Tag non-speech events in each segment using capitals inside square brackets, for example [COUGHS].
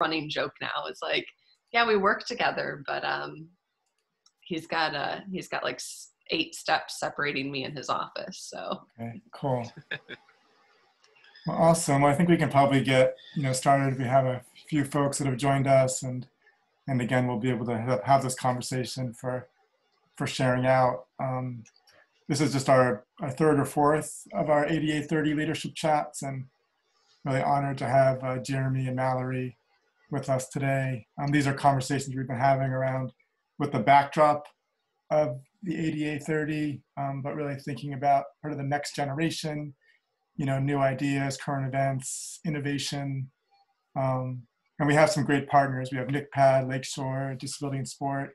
running joke now. It's like, yeah, we work together, but um, he's got uh he's got like eight steps separating me in his office. So okay, cool. well, awesome. Well, I think we can probably get you know started. We have a few folks that have joined us, and and again, we'll be able to have this conversation for for sharing out. Um, this is just our, our third or fourth of our ADA30 leadership chats, and really honored to have uh, Jeremy and Mallory with us today. Um, these are conversations we've been having around with the backdrop of the ADA30, um, but really thinking about part of the next generation, you know, new ideas, current events, innovation. Um, and we have some great partners. We have NCHPAD, Lakeshore, Disability in Sport,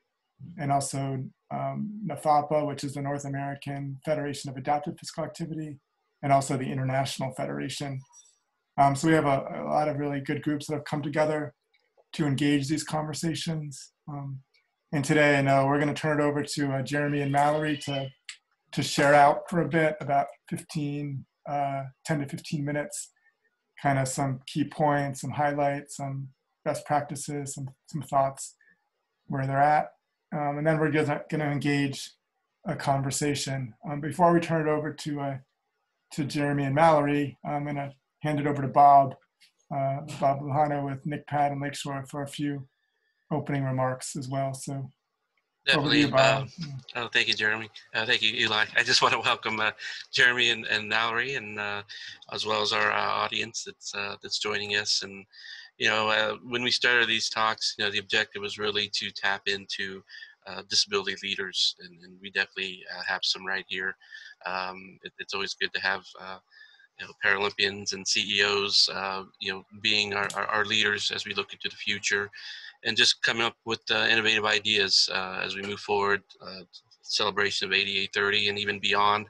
and also um, NAFAPA, which is the North American Federation of Adaptive Physical Activity, and also the International Federation. Um, so we have a, a, lot of really good groups that have come together to engage these conversations. Um, and today, know we're going to turn it over to uh, Jeremy and Mallory to to share out for a bit, about 15, uh, 10 to 15 minutes, kind of some key points, some highlights, some best practices, some some thoughts where they're at, um, and then we're going to engage a conversation. Um, before we turn it over to uh, to Jeremy and Mallory, I'm going to hand it over to Bob, uh, Bob Lujano with NCHPAD and Lakeshore for a few opening remarks as well. So Definitely. Uh, oh, thank you, Jeremy. Uh, thank you, Eli. I just [LAUGHS] want to welcome uh, Jeremy and, and Mallory, and uh, as well as our uh, audience that's uh, that's joining us. And you know, when we started these talks, you know, the objective was really to tap into disability leaders, and, and we definitely have some right here. Um, it, it's always good to have you know, Paralympians and CEOs, uh, you know, being our, our, our, leaders as we look into the future, and just coming up with uh, innovative ideas uh, as we move forward. Uh, celebration of ADA30 and even beyond,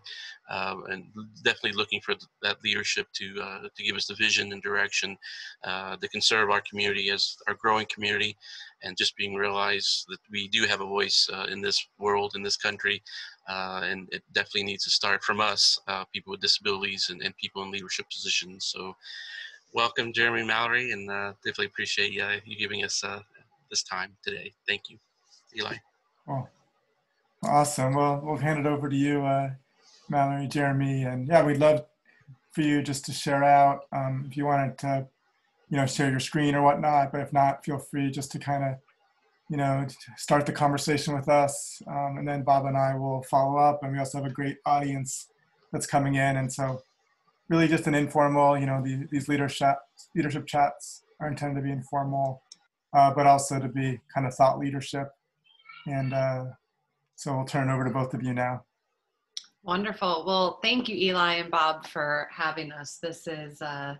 uh, and definitely looking for that leadership to uh, to give us the vision and direction that can serve our community as our growing community, and just being realized that we do have a voice in this world in this country uh, and it definitely needs to start from us, uh, people with disabilities and, and, people in leadership positions. So, welcome, Jeremy Mallory, and uh, definitely appreciate you, giving us uh, this time today. Thank you, Eli. Oh, awesome. Well, we'll hand it over to you, uh, Mallory, Jeremy, and yeah, we'd love for you just to share out um, if you wanted to, you know, share your screen or whatnot. But if not, feel free just to kind of you know, start the conversation with us. Um, and then Bob and I will follow up. And we also have a great audience that's coming in. And so, really, just an informal, you know, the, these leadership, leadership chats are intended to be informal, uh, but also to be kind of thought leadership. And uh, so, we'll turn it over to both of you now. Wonderful. Well, thank you, Eli and Bob, for having us. This is uh,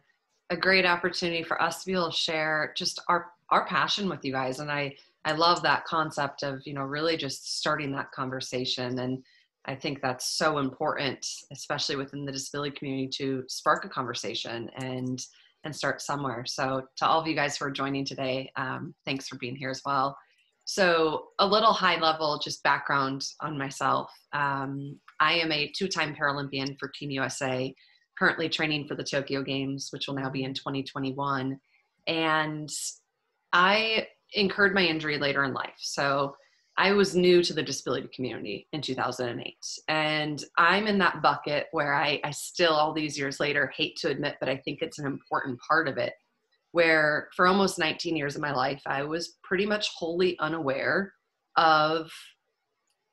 a great opportunity for us to be able to share just our our passion with you guys. And I I love that concept of, you know, really just starting that conversation. And I think that's so important, especially within the disability community, to spark a conversation and and start somewhere. So to all of you guys who are joining today, um, thanks for being here as well. So a little high level, just background on myself. Um, I am a two-time Paralympian for Team USA, currently training for the Tokyo Games, which will now be in 2021. And I incurred my injury later in life. So I was new to the disability community in 2008. And I'm in that bucket where I, I still, all these years later, hate to admit, but I think it's an important part of it. Where for almost 19 years of my life, I was pretty much wholly unaware of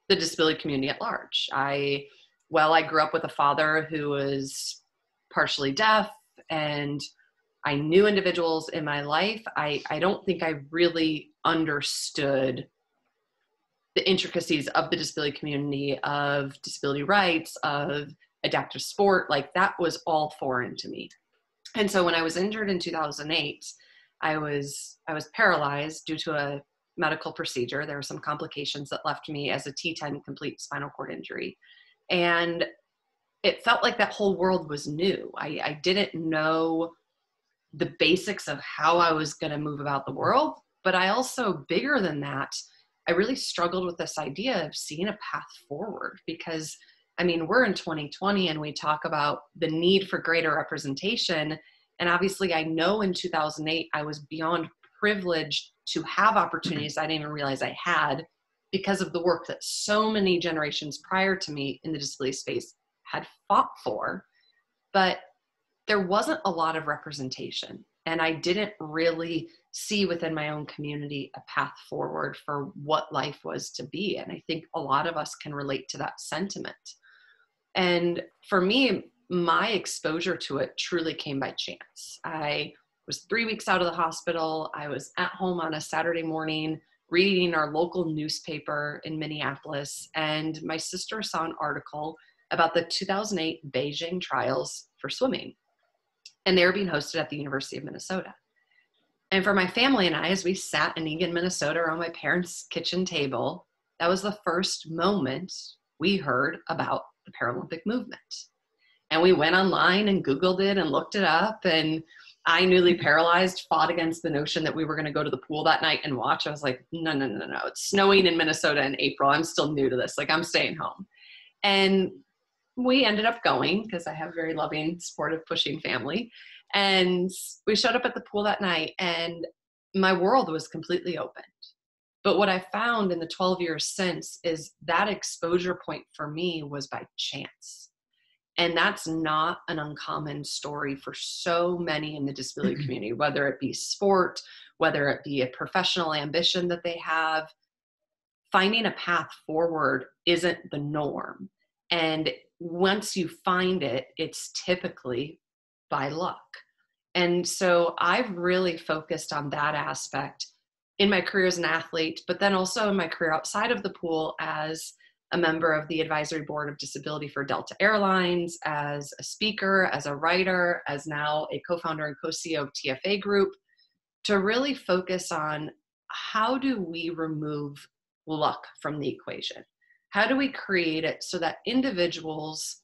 the disability community at large. I, well, I grew up with a father who was partially deaf and I knew individuals in my life. I, I don't think I really understood the intricacies of the disability community, of disability rights, of adaptive sport. Like that was all foreign to me. And so when I was injured in 2008, I was I was paralyzed due to a medical procedure. There were some complications that left me as a T10 complete spinal cord injury. And it felt like that whole world was new. I, I didn't know the basics of how I was going to move about the world. But I also, bigger than that, I really struggled with this idea of seeing a path forward because, I mean, we're in 2020 and we talk about the need for greater representation. And obviously, I know in 2008 I was beyond privileged to have opportunities I didn't even realize I had because of the work that so many generations prior to me in the disability space had fought for. But there wasn't a lot of representation. And I didn't really see within my own community a path forward for what life was to be. And I think a lot of us can relate to that sentiment. And for me, my exposure to it truly came by chance. I was three weeks out of the hospital. I was at home on a Saturday morning reading our local newspaper in Minneapolis, and my sister saw an article about the 2008 Beijing trials for swimming. And they were being hosted at the University of Minnesota. And for my family and I, as we sat in Eagan, Minnesota around my parents' kitchen table, that was the first moment we heard about the Paralympic movement. And we went online and Googled it and looked it up. And I, newly paralyzed, fought against the notion that we were going to go to the pool that night and watch. I was like, no, no, no, no. It's snowing in Minnesota in April. I'm still new to this. Like, I'm staying home. And we ended up going because I have a very loving, supportive, pushing family. And we showed up at the pool that night, and my world was completely opened. But what I found in the 12 years since is that exposure point for me was by chance. And that's not an uncommon story for so many in the disability mm-hmm. community, whether it be sport, whether it be a professional ambition that they have. Finding a path forward isn't the norm. And once you find it, it's typically by luck. And so I've really focused on that aspect in my career as an athlete, but then also in my career outside of the pool as a member of the advisory board of disability for Delta Airlines, as a speaker, as a writer, as now a co founder and co CEO of TFA Group, to really focus on how do we remove luck from the equation? How do we create it so that individuals,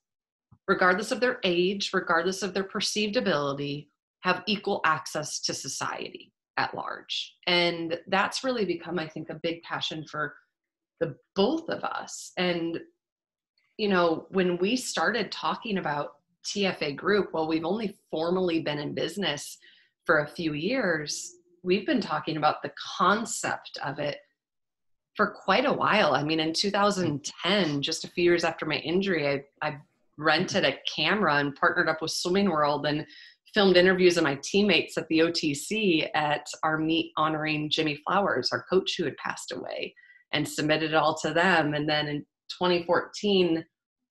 regardless of their age, regardless of their perceived ability, have equal access to society at large? And that's really become, I think, a big passion for the both of us. And, you know, when we started talking about TFA Group, well, we've only formally been in business for a few years. We've been talking about the concept of it for quite a while. I mean, in mm. 2010, just a few years after my injury, I, I rented a camera and partnered up with Swimming World and filmed interviews of my teammates at the OTC at our meet honoring Jimmy Flowers, our coach who had passed away, and submitted it all to them. And then in 2014,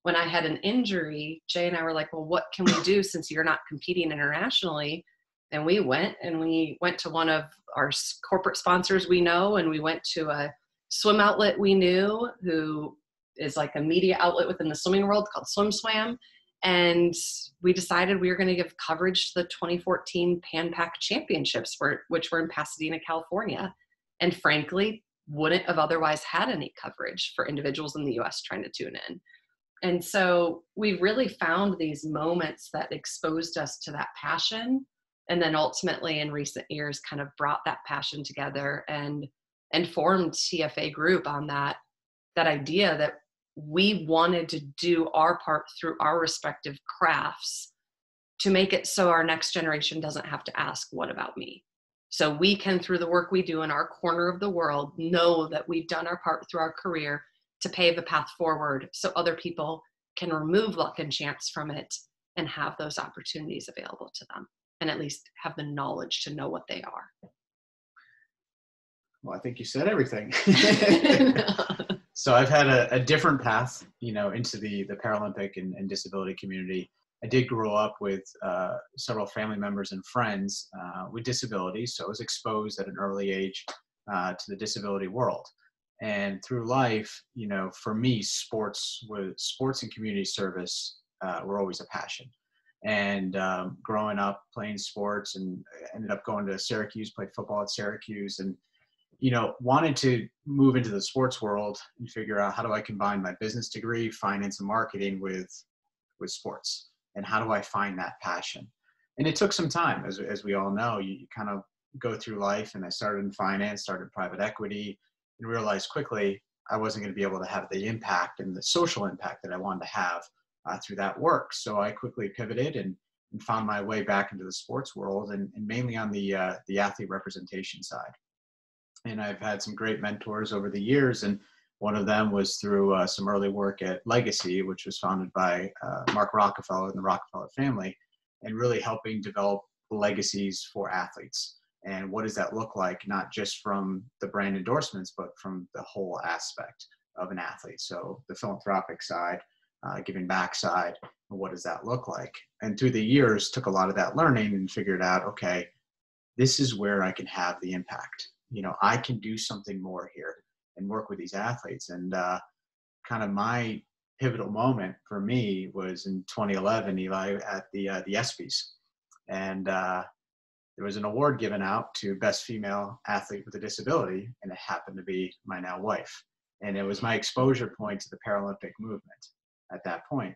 when I had an injury, Jay and I were like, well, what can we [COUGHS] do since you're not competing internationally? And we went and we went to one of our corporate sponsors we know, and we went to a swim outlet we knew who is like a media outlet within the swimming world called Swim Swam. And we decided we were going to give coverage to the 2014 Pan Pac Championships, which were in Pasadena, California. And frankly, wouldn't have otherwise had any coverage for individuals in the US trying to tune in. And so we really found these moments that exposed us to that passion. And then ultimately, in recent years, kind of brought that passion together and and formed TFA group on that that idea that we wanted to do our part through our respective crafts to make it so our next generation doesn't have to ask what about me? So we can through the work we do in our corner of the world know that we've done our part through our career to pave a path forward so other people can remove luck and chance from it and have those opportunities available to them and at least have the knowledge to know what they are well, I think you said everything. [LAUGHS] so I've had a, a, different path, you know, into the the Paralympic and, and disability community. I did grow up with uh, several family members and friends uh, with disabilities, so I was exposed at an early age uh, to the disability world. And through life, you know, for me, sports was sports and community service uh, were always a passion. And um, growing up playing sports, and ended up going to Syracuse, played football at Syracuse, and you know, wanted to move into the sports world and figure out how do I combine my business degree, finance and marketing with with sports, and how do I find that passion? And it took some time, as as we all know. You, you kind of go through life, and I started in finance, started private equity, and realized quickly I wasn't going to be able to have the impact and the social impact that I wanted to have uh, through that work. So I quickly pivoted and and found my way back into the sports world and, and mainly on the uh, the athlete representation side. And I've had some great mentors over the years, and one of them was through uh, some early work at Legacy, which was founded by uh, Mark Rockefeller and the Rockefeller family, and really helping develop legacies for athletes. And what does that look like, not just from the brand endorsements, but from the whole aspect of an athlete? So the philanthropic side, uh, giving back side, what does that look like? And through the years, took a lot of that learning and figured out, okay, this is where I can have the impact. You know, I can do something more here and work with these athletes. And uh, kind of my pivotal moment for me was in 2011, Eli, at the uh, the ESPYS, and uh, there was an award given out to best female athlete with a disability, and it happened to be my now wife. And it was my exposure point to the Paralympic movement at that point. point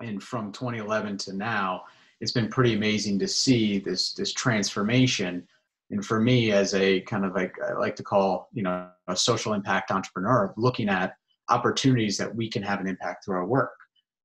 and from 2011 to now it's been pretty amazing to see this this transformation and for me as a kind of like i like to call you know a social impact entrepreneur looking at opportunities that we can have an impact through our work.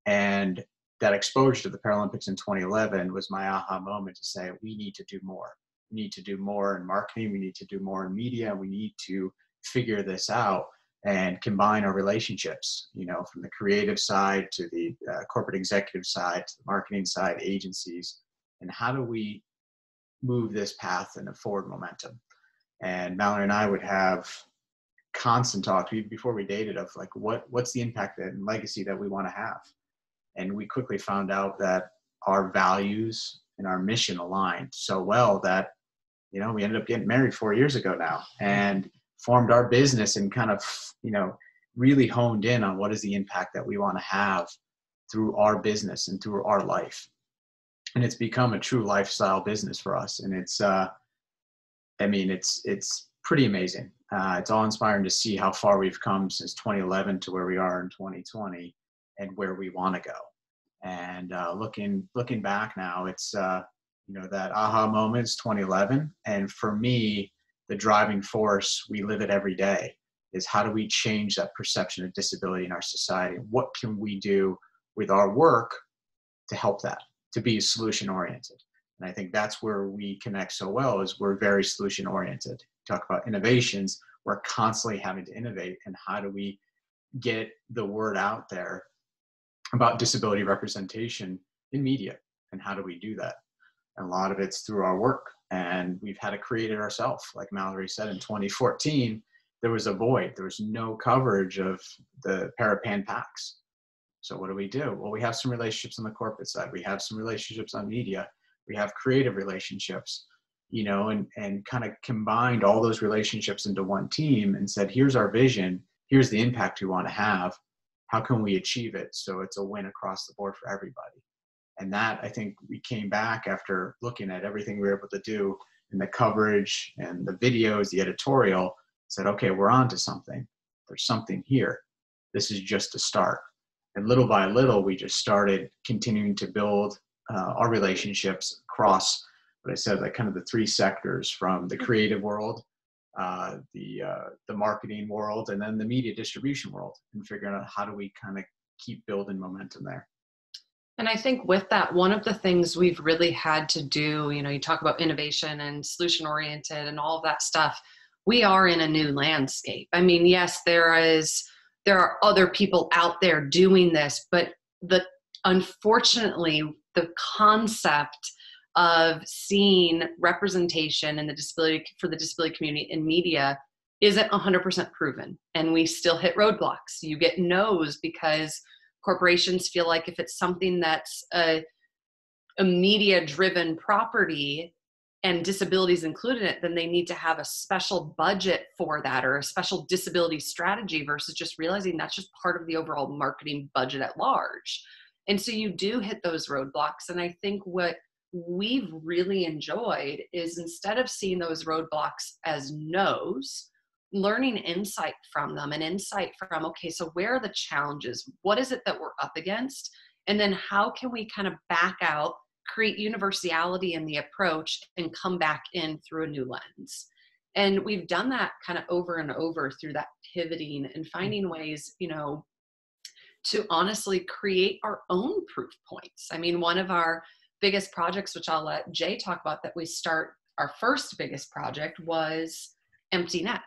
And that exposure to the paralympics in 2011 was my aha moment to say we need to do more. We need to do more in marketing. We need to do more in media. We need to figure this out and combine our relationships, you know, from the creative side to the uh, corporate executive side to the marketing side, agencies, and how do we move this path in a forward momentum? And Mallory and I would have constant talks before we dated of like, what what's the impact and legacy that we want to have? And we quickly found out that our values and our mission aligned so well that, you know, we ended up getting married four years ago now, and formed our business and kind of you know really honed in on what is the impact that we want to have through our business and through our life and it's become a true lifestyle business for us. And it's uh i mean it's it's pretty amazing. Uh, it's all inspiring to see how far we've come since 2011 to where we are in 2020 and where we want to go. And uh, looking looking back now it's uh you know that aha moments 2011 and for me the driving force we live it every day is how do we change that perception of disability in our society? What can we do with our work to help that to be solution oriented and i think that's where we connect so well is we're very solution oriented talk about innovations we're constantly having to innovate and how do we get the word out there about disability representation in media and how do we do that and a lot of it's through our work and we've had to create it ourselves. Like Mallory said, in 2014, there was a void. There was no coverage of the Parapan PACs. So what do we do? Well, we have some relationships on the corporate side. We have some relationships on media. We have creative relationships, you know, and and kind of combined all those relationships into one team and said, here's our vision. Here's the impact we want to have. How can we achieve it so it's a win across the board for everybody? and that i think we came back after looking at everything we were able to do in the coverage and the videos the editorial said okay we're on to something there's something here this is just a start and little by little we just started continuing to build uh, our relationships across what i said like kind of the three sectors from the creative world uh, the uh, the marketing world and then the media distribution world and figuring out how do we kind of keep building momentum there and I think with that, one of the things we've really had to do, you know, you talk about innovation and solution oriented and all of that stuff. We are in a new landscape. I mean, yes, there is there are other people out there doing this, but the unfortunately the concept of seeing representation in the disability for the disability community in media isn't 100% proven and we still hit roadblocks. You get no's because corporations feel like if it's something that's a, a media driven property and disabilities included in it, then they need to have a special budget for that or a special disability strategy versus just realizing that's just part of the overall marketing budget at large. And so you do hit those roadblocks. And I think what we've really enjoyed is instead of seeing those roadblocks as no's, learning insight from them and insight from okay so where are the challenges what is it that we're up against and then how can we kind of back out create universality in the approach and come back in through a new lens and we've done that kind of over and over through that pivoting and finding ways you know to honestly create our own proof points i mean one of our biggest projects, which I'll let Jay talk about, that we start our first biggest project was Empty Net.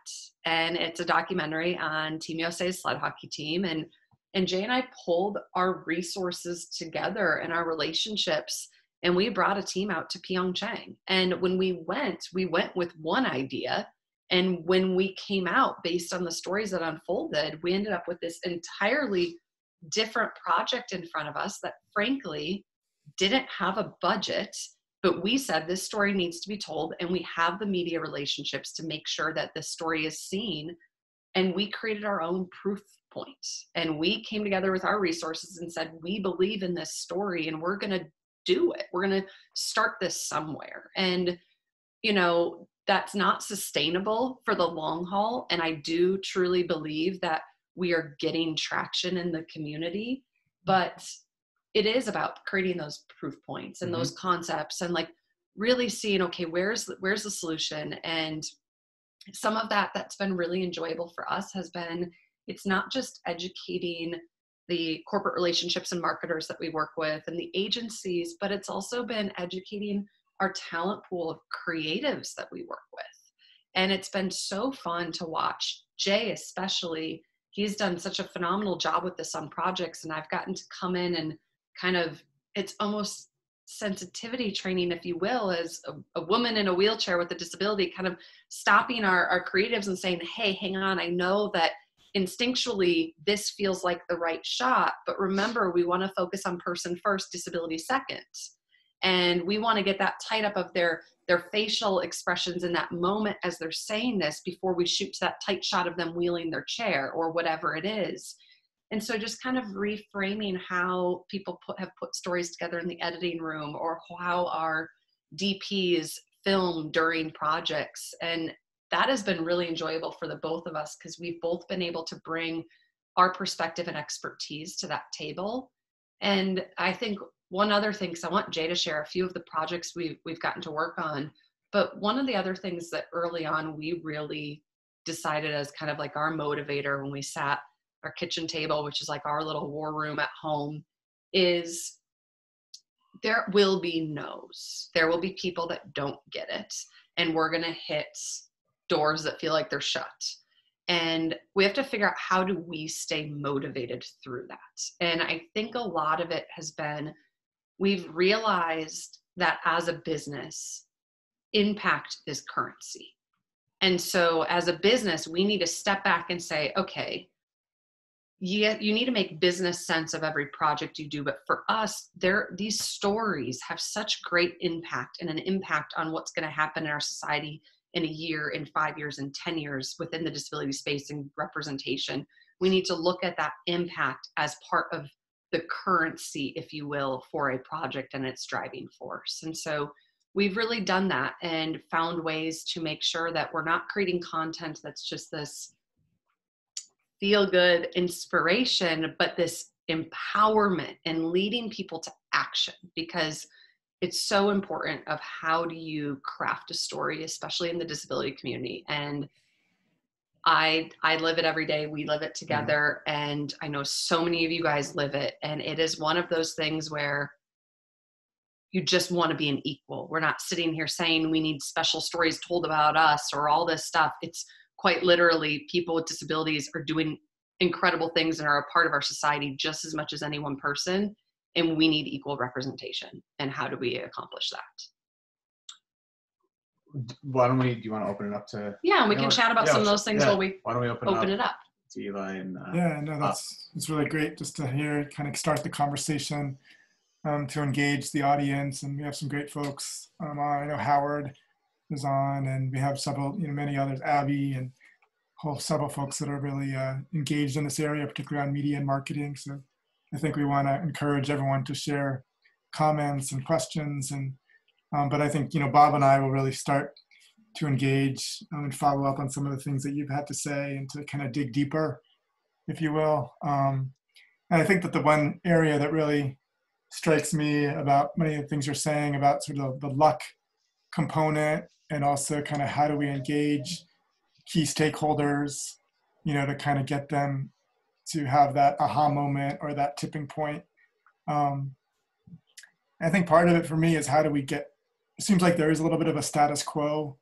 And it's a documentary on Team USA's sled hockey team. And and Jay and I pulled our resources together and our relationships and we brought a team out to Pyeongchang. And when we went, we went with one idea. And when we came out based on the stories that unfolded, we ended up with this entirely different project in front of us that frankly didn't have a budget but we said this story needs to be told and we have the media relationships to make sure that this story is seen and we created our own proof point and we came together with our resources and said we believe in this story and we're going to do it. We're going to start this somewhere. And you know that's not sustainable for the long haul. And i do truly believe that we are getting traction in the community but it is about creating those proof points and mm-hmm. those concepts and like really seeing okay where's the, where's the solution? And some of that that's been really enjoyable for us has been it's not just educating the corporate relationships and marketers that we work with and the agencies but it's also been educating our talent pool of creatives that we work with. And it's been so fun to watch jay especially. He's done such a phenomenal job with this on projects and i've gotten to come in and kind of it's almost sensitivity training if you will as a, a, woman in a wheelchair with a disability kind of stopping our, our creatives and saying hey hang on i know that instinctually this feels like the right shot but remember we want to focus on person first disability second. And we want to get that tight up of their their facial expressions in that moment as they're saying this before we shoot to that tight shot of them wheeling their chair or whatever it is. And so just kind of reframing how people put, have put stories together in the editing room or how our dps film during projects and that has been really enjoyable for the both of us because we've both been able to bring our perspective and expertise to that table and i think one other thing because i want jay to share a few of the projects we've, we've gotten to work on but one of the other things that early on we really decided as kind of like our motivator when we sat our kitchen table, which is like our little war room at home, is there will be no's. There will be people that don't get it. And we're going to hit doors that feel like they're shut. And we have to figure out how do we stay motivated through that. And I think a lot of it has been we've realized that as a business, impact is currency. And so as a business, we need to step back and say, okay, yeah, you need to make business sense of every project you do. But for us, there these stories have such great impact and an impact on what's going to happen in our society in a year, in five years, in 10 years within the disability space and representation. We need to look at that impact as part of the currency, if you will, for a project and its driving force. And so we've really done that and found ways to make sure that we're not creating content that's just this feel good inspiration, but this empowerment and leading people to action because it's so important of how do you craft a story especially in the disability community. And i i live it every day. We live it together. Mm-hmm. and i know so many of you guys live it. And it is one of those things where you just want to be an equal. We're not sitting here saying we need special stories told about us or all this stuff. It's quite literally people with disabilities are doing incredible things and are a part of our society just as much as any one person and we need equal representation and how do we accomplish that why don't we do you want to open it up to yeah and we can chat about yeah, some of those things yeah. while we why don't we open, open it, up, it up to eli and uh, yeah no that's it's really great just to hear kind of start the conversation um, to engage the audience and we have some great folks um, i know howard is on, and we have several, you know, many others, Abby and whole several folks that are really uh, engaged in this area, particularly on media and marketing. So I think we want to encourage everyone to share comments and questions. And um, but I think you know Bob and I will really start to engage um, and follow up on some of the things that you've had to say and to kind of dig deeper, if you will. Um, and I think that the one area that really strikes me about many of the things you're saying about sort of the luck component and also kind of how do we engage key stakeholders, you know, to kind of get them to have that aha moment or that tipping point. Um, I think part of it for me is how do we get, it seems like there is a little bit of a status quo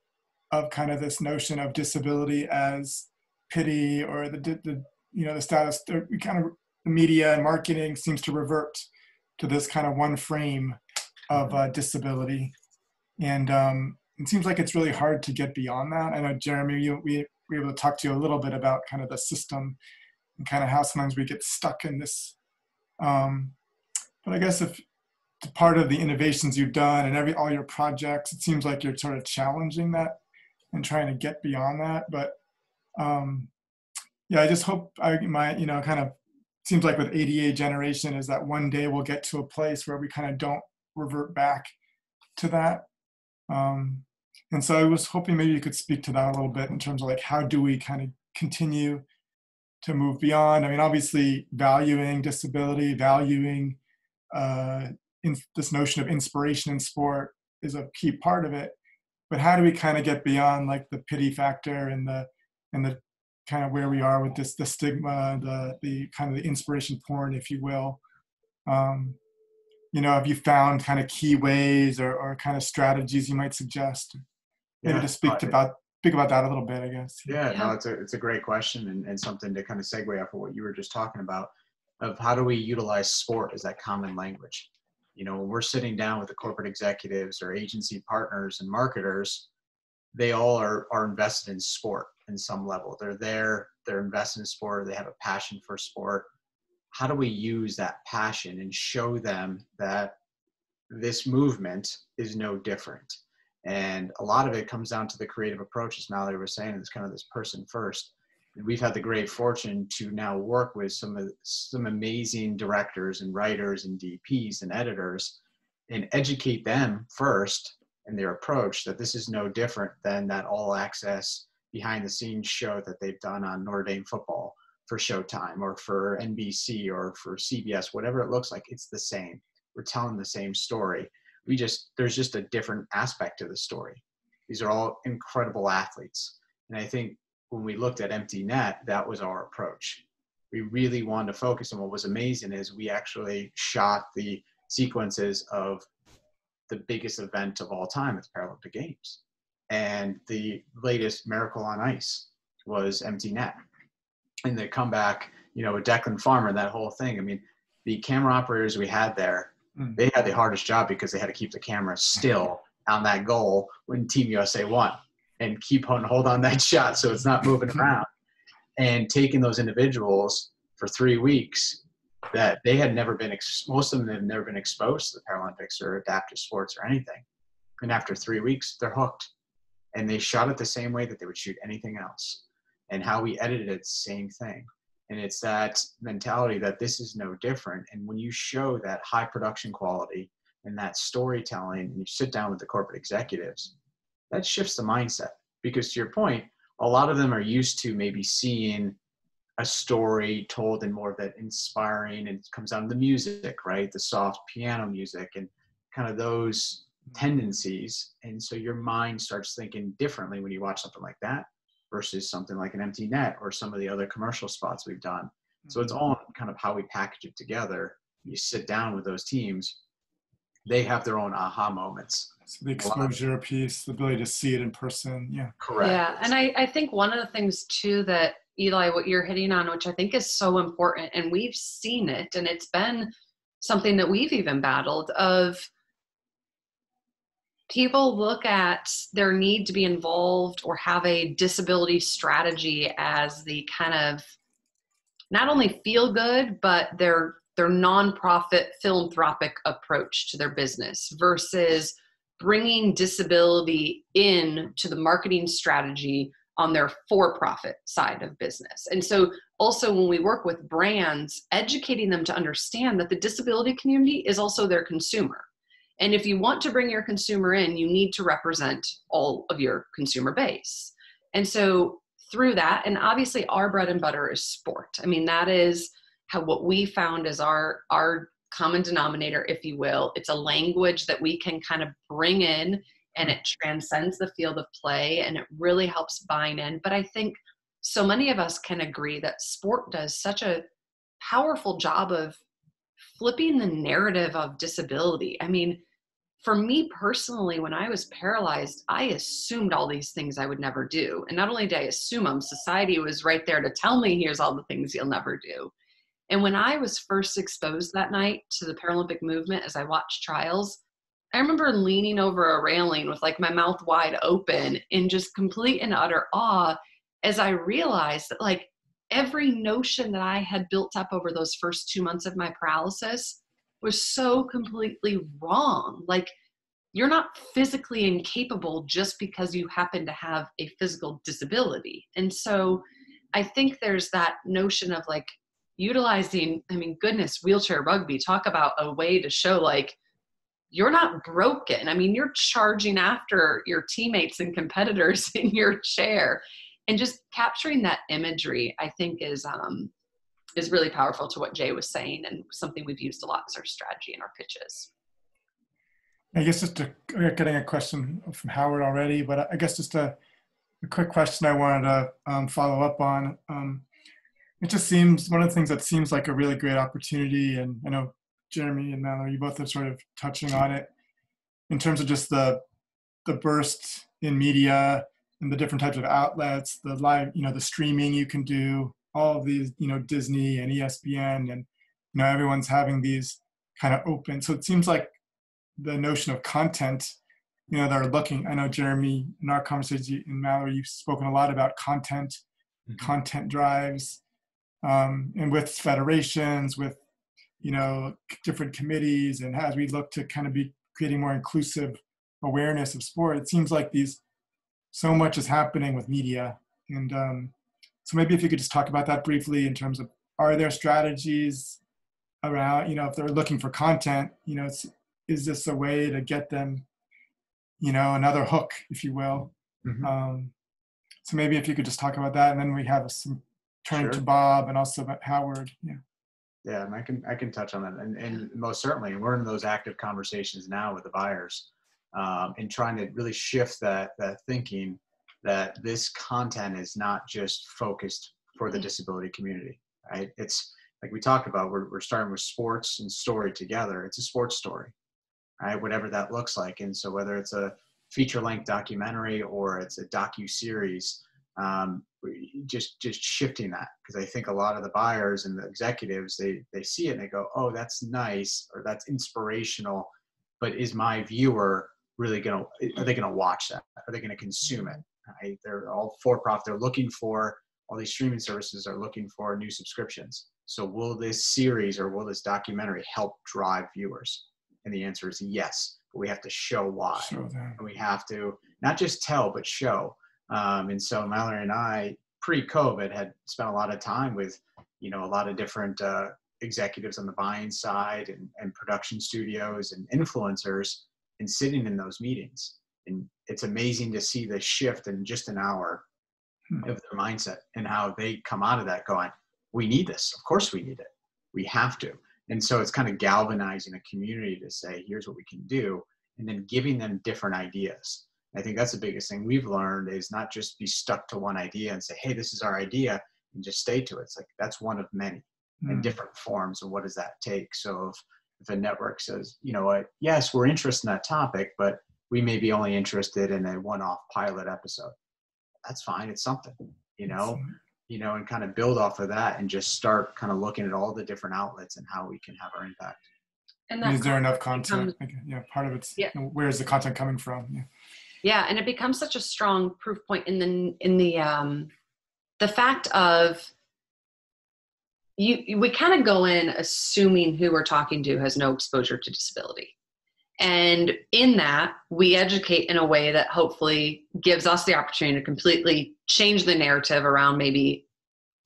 of kind of this notion of disability as pity or the, the you know, the status, we kind of, the media and marketing seems to revert to this kind of one frame of uh, disability. And um, it seems like it's really hard to get beyond that. I know, Jeremy, you, we were able to talk to you a little bit about kind of the system and kind of how sometimes we get stuck in this. Um, but I guess if part of the innovations you've done and every all your projects, it seems like you're sort of challenging that and trying to get beyond that. But um, yeah, I just hope I my you know kind of seems like with ADA generation is that one day we'll get to a place where we kind of don't revert back to that. Um, and so I was hoping maybe you could speak to that a little bit in terms of like how do we kind of continue to move beyond? I mean, obviously valuing disability, valuing uh, in, this notion of inspiration in sport is a key part of it. But how do we kind of get beyond like the pity factor and the and the kind of where we are with this the stigma, the the kind of the inspiration porn, if you will. Um, you know, have you found kind of key ways or, or kind of strategies you might suggest? Maybe yeah, to speak to about speak about that a little bit, I guess. Yeah, yeah, no, it's a it's a great question and, and something to kind of segue off of what you were just talking about of how do we utilize sport as that common language. You know, when we're sitting down with the corporate executives or agency partners and marketers, they all are are invested in sport in some level. They're there, they're invested in sport, they have a passion for sport. How do we use that passion and show them that this movement is no different? And a lot of it comes down to the creative approach, as Mallory was saying, it's kind of this person first. And we've had the great fortune to now work with some of some amazing directors and writers and DPs and editors and educate them first in their approach that this is no different than that all access behind the scenes show that they've done on Notre Dame football for Showtime or for NBC or for CBS, whatever it looks like, it's the same. We're telling the same story. We just, there's just a different aspect to the story. These are all incredible athletes. And I think when we looked at Empty Net, that was our approach. We really wanted to focus on what was amazing is we actually shot the sequences of the biggest event of all time at the Paralympic Games and the latest Miracle on Ice was Empty Net. And the comeback, you know, with Declan Farmer, and that whole thing. I mean, the camera operators we had there, mm. they had the hardest job because they had to keep the camera still on that goal when Team USA won and keep on hold on that [LAUGHS] shot so it's not moving [LAUGHS] around. And taking those individuals for three weeks that they had never been, ex- most of them had never been exposed to the Paralympics or adaptive sports or anything. And after three weeks, they're hooked and they shot it the same way that they would shoot anything else and how we edited it same thing and it's that mentality that this is no different. And when you show that high production quality and that storytelling and you sit down with the corporate executives that shifts the mindset. Because to your point a lot of them are used to maybe seeing a story told in more of that inspiring and it comes down to the music right? The soft piano music and kind of those tendencies. And so your mind starts thinking differently when you watch something like that versus something like an empty net or some of the other commercial spots we've done. So it's mm-hmm. all kind of how we package it together. You sit down with those teams they have their own aha moments. So the exposure piece the ability to see it in person yeah. Correct. Yeah and I, I think one of the things too that eli what you're hitting on which i think is so important and we've seen it and it's been something that we've even battled of people look at their need to be involved or have a disability strategy as the kind of not only feel good but their their nonprofit philanthropic approach to their business versus bringing disability in to the marketing strategy on their for-profit side of business. And so also when we work with brands educating them to understand that the disability community is also their consumer and if you want to bring your consumer in, you need to represent all of your consumer base. And so through that, and obviously our bread and butter is sport. I mean, that is how what we found is our our common denominator, if you will. It's a language that we can kind of bring in and it transcends the field of play and it really helps bind in. But I think so many of us can agree that sport does such a powerful job of flipping the narrative of disability. I mean, for me personally, when I was paralyzed, I assumed all these things I would never do. And not only did I assume them, society was right there to tell me, here's all the things you'll never do. And when I was first exposed that night to the Paralympic movement as I watched trials, I remember leaning over a railing with like my mouth wide open in just complete and utter awe as I realized that like every notion that I had built up over those first two months of my paralysis was so completely wrong. Like, you're not physically incapable just because you happen to have a physical disability. And so I think there's that notion of like utilizing, I mean, goodness, wheelchair rugby, talk about a way to show like, you're not broken. I mean, you're charging after your teammates and competitors [LAUGHS] in your chair and just capturing that imagery i think is um is really powerful to what jay was saying and something we've used a lot as our strategy in our pitches. I guess just a, getting a question from howard already but i guess just a, a quick question i wanted to um, follow up on. Um, it just seems one of the things that seems like a really great opportunity and i know jeremy and mallory you both are sort of touching on it in terms of just the the burst in media and the different types of outlets, the live, you know, the streaming you can do, all of these, you know, Disney and ESPN, and you know, everyone's having these kind of open. So it seems like the notion of content, you know, they're looking. I know Jeremy, in our conversation, in Mallory, you've spoken a lot about content, mm-hmm. content drives, um, and with federations, with you know, different committees, and as we look to kind of be creating more inclusive awareness of sport, it seems like these so much is happening with media. And um, so maybe if you could just talk about that briefly in terms of are there strategies around, you know, if they're looking for content, you know, is this a way to get them, you know, another hook, if you will? Mm-hmm. Um, so maybe if you could just talk about that, and then we have some turn sure. to Bob and also about Howard. Yeah. Yeah, and I can I can touch on that, and and most certainly, we're in those active conversations now with the buyers um, and trying to really shift that that thinking that this content is not just focused for the mm. disability community right? It's like we talked about we're, we're starting with sports and story together. It's a sports story right? Whatever that looks like. And so whether it's a feature length documentary or it's a docu series um, just just shifting that. Because i think a lot of the buyers and the executives they they see it and they go oh that's nice or that's inspirational. But is my viewer really going to are they going to watch that? Are they going to consume it right? they're all for profit they're looking for all these streaming services are looking for new subscriptions so will this series or will this documentary help drive viewers and the answer is yes but we have to show why show and we have to not just tell but show um, and so mallory and i pre-covid had spent a lot of time with you know a lot of different uh, executives on the buying side and, and production studios and influencers and sitting in those meetings. And it's amazing to see the shift in just an hour hmm. of their mindset and how they come out of that going, we need this. Of course we need it. We have to. And so it's kind of galvanizing a community to say, here's what we can do, and then giving them different ideas. I think that's the biggest thing we've learned is not just be stuck to one idea and say, hey, this is our idea, and just stay to it. It's like that's one of many mm. in different forms. And what does that take? So if if a network says, you know what, yes, we're interested in that topic, but we may be only interested in a one-off pilot episode. That's fine. It's something, you know, you know, and kind of build off of that and just start kind of looking at all the different outlets and how we can have our impact. And is there enough content? Becomes, yeah, part of it's yeah. where is the content coming from? Yeah. Yeah, and it becomes such a strong proof point in the in the um, the fact of you we kind of go in assuming who we're talking to has no exposure to disability and in that we educate in a way that hopefully gives us the opportunity to completely change the narrative around maybe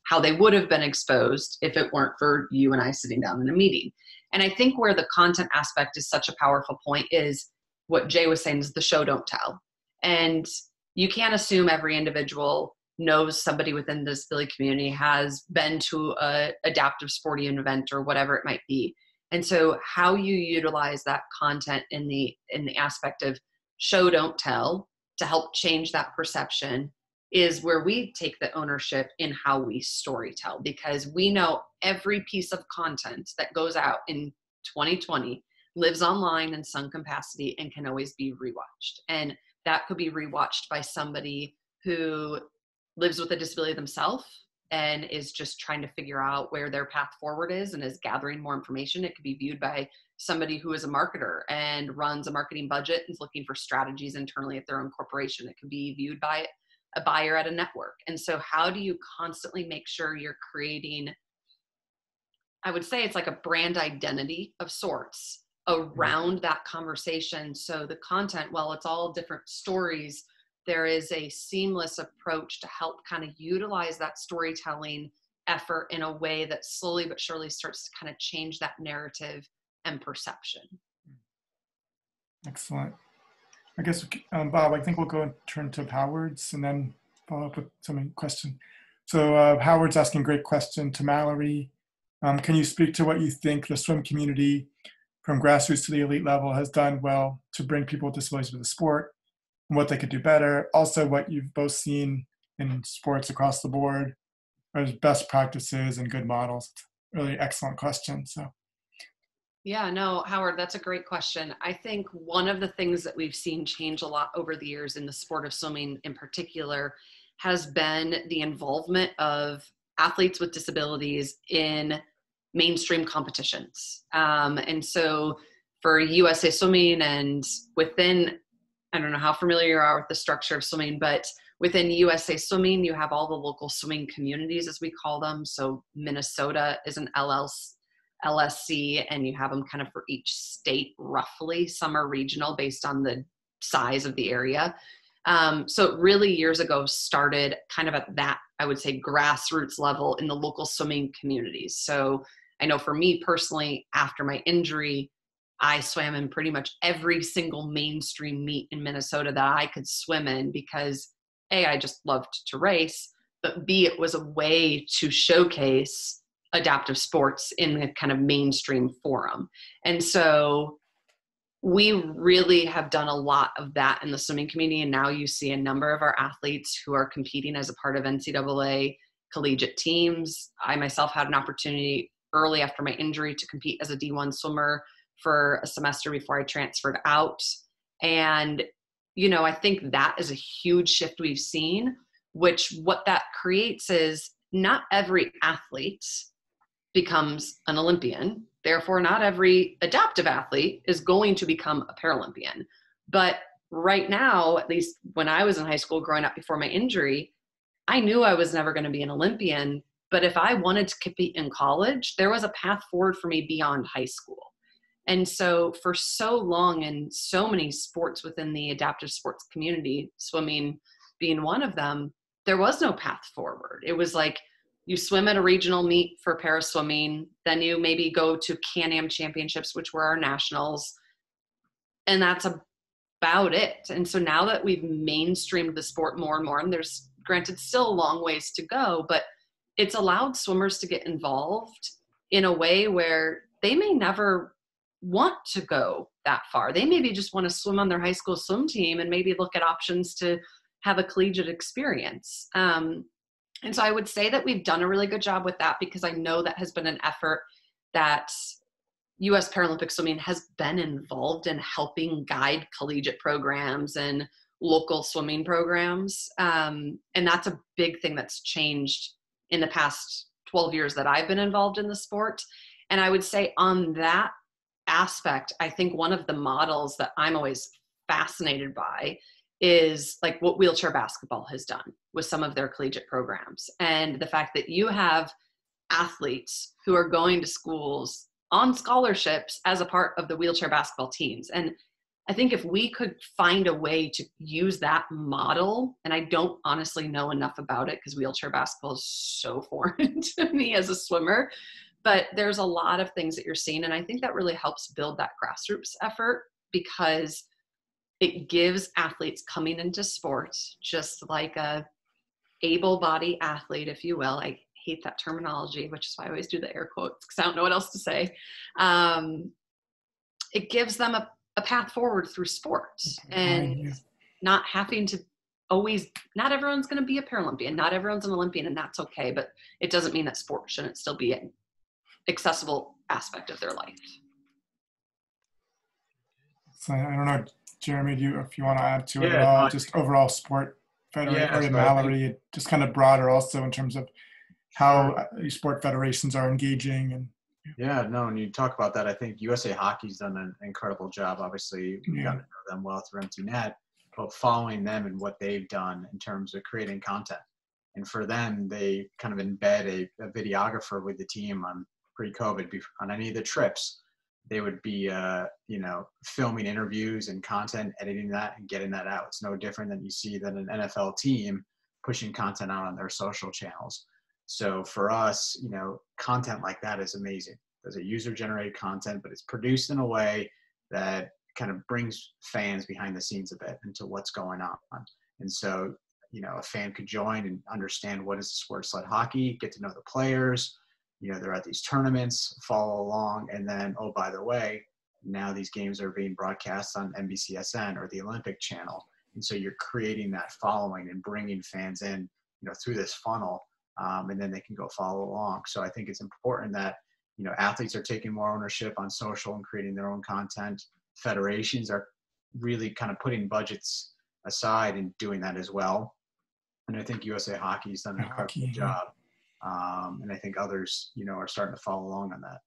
how they would have been exposed if it weren't for you and I sitting down in a meeting. And I think where the content aspect is such a powerful point is what Jay was saying is the show don't tell. And you can't assume every individual knows somebody within the disability community has been to a adaptive sporting event or whatever it might be and so how you utilize that content in the in the aspect of show don't tell to help change that perception is where we take the ownership in how we storytell because we know every piece of content that goes out in 2020 lives online in some capacity and can always be rewatched. And that could be rewatched by somebody who lives with a disability themselves and is just trying to figure out where their path forward is and is gathering more information. It could be viewed by somebody who is a marketer and runs a marketing budget and is looking for strategies internally at their own corporation. It could be viewed by a buyer at a network. And so, how do you constantly make sure you're creating? I would say it's like a brand identity of sorts mm-hmm. around that conversation. So, the content, well, it's all different stories, there is a seamless approach to help kind of utilize that storytelling effort in a way that slowly but surely starts to kind of change that narrative and perception. Excellent. I guess, um, Bob, I think we'll go and turn to Howard's and then follow up with some question. So uh, Howard's asking great question to Mallory. Um, can you speak to what you think the swim community from grassroots to the elite level has done well to bring people with disabilities to the sport what they could do better? Also, what you've both seen in sports across the board as best practices and good models. Really excellent question. So yeah, no, Howard, that's a great question. I think one of the things that we've seen change a lot over the years in the sport of swimming in particular has been the involvement of athletes with disabilities in mainstream competitions. Um, and so for USA Swimming and within, I don't know how familiar you are with the structure of swimming, but within USA Swimming, you have all the local swimming communities, as we call them. So Minnesota is an LLC LSC and you have them kind of for each state roughly. Some are regional based on the size of the area. Um, so it really years ago started kind of at that, I would say, grassroots level in the local swimming communities. So I know for me personally, after my injury, I swam in pretty much every single mainstream meet in Minnesota that I could swim in because A, I just loved to race, but B, it was a way to showcase adaptive sports in the kind of mainstream forum. And so we really have done a lot of that in the swimming community. And now you see a number of our athletes who are competing as a part of NCAA collegiate teams. I myself had an opportunity early after my injury to compete as a D1 swimmer for a semester before I transferred out. And, you know, I think that is a huge shift we've seen, which what that creates is not every athlete becomes an Olympian. Therefore, not every adaptive athlete is going to become a Paralympian. But right now, at least when I was in high school growing up before my injury, I knew I was never going to be an Olympian. But if I wanted to compete in college, there was a path forward for me beyond high school. And so, for so long, in so many sports within the adaptive sports community, swimming being one of them, there was no path forward. It was like, you swim at a regional meet for para swimming then you maybe go to can-am championships which were our nationals and that's about it and so now that we've mainstreamed the sport more and more and there's granted still a long ways to go but it's allowed swimmers to get involved in a way where they may never want to go that far they maybe just want to swim on their high school swim team and maybe look at options to have a collegiate experience um, and so I would say that we've done a really good job with that because I know that has been an effort that US Paralympic Swimming has been involved in helping guide collegiate programs and local swimming programs. Um, and that's a big thing that's changed in the past 12 years that I've been involved in the sport. And I would say on that aspect, I think one of the models that I'm always fascinated by is like what wheelchair basketball has done with some of their collegiate programs. And the fact that you have athletes who are going to schools on scholarships as a part of the wheelchair basketball teams. And i think if we could find a way to use that model and i don't honestly know enough about it because wheelchair basketball is so [LAUGHS] foreign to me as a swimmer but there's a lot of things that you're seeing and i think that really helps build that grassroots effort because it gives athletes coming into sports just like a able-bodied athlete if you will. I hate that terminology which is why i always do the air quotes because i don't know what else to say. Um, it gives them a, a path forward through sport and not having to always not everyone's going to be a paralympian not everyone's an olympian and that's okay but it doesn't mean that sport shouldn't still be accessible aspect of their life so i don't know jeremy do you if you want to add to it at all just overall sport federation yeah, or mallory think, just kind of broader also in terms of how uh, sport federations are engaging and yeah, no, and you talk about that. I think USA Hockey's done an incredible job. Obviously, you yeah. got to know them well through Empty Net, but following them and what they've done in terms of creating content. And for them, they kind of embed a, a videographer with the team on pre-COVID on any of the trips. They would be, uh, you know, filming interviews and content, editing that, and getting that out. It's no different than you see than an NFL team pushing content out on their social channels. So for us, you know, content like that is amazing. There's a user generated content, but it's produced in a way that kind of brings fans behind the scenes a bit into what's going on. And so, you know, a fan could join and understand what is sport sled hockey, get to know the players, you know, they're at these tournaments, follow along, and then, oh, by the way, now these games are being broadcast on NBCSN or the Olympic channel. And so you're creating that following and bringing fans in, you know, through this funnel um, and then they can go follow along. So I think it's important that you know athletes are taking more ownership on social and creating their own content. Federations are really kind of putting budgets aside and doing that as well. And I think USA Hockey's done an incredible job. Um, and I think others, you know, are starting to follow along on that.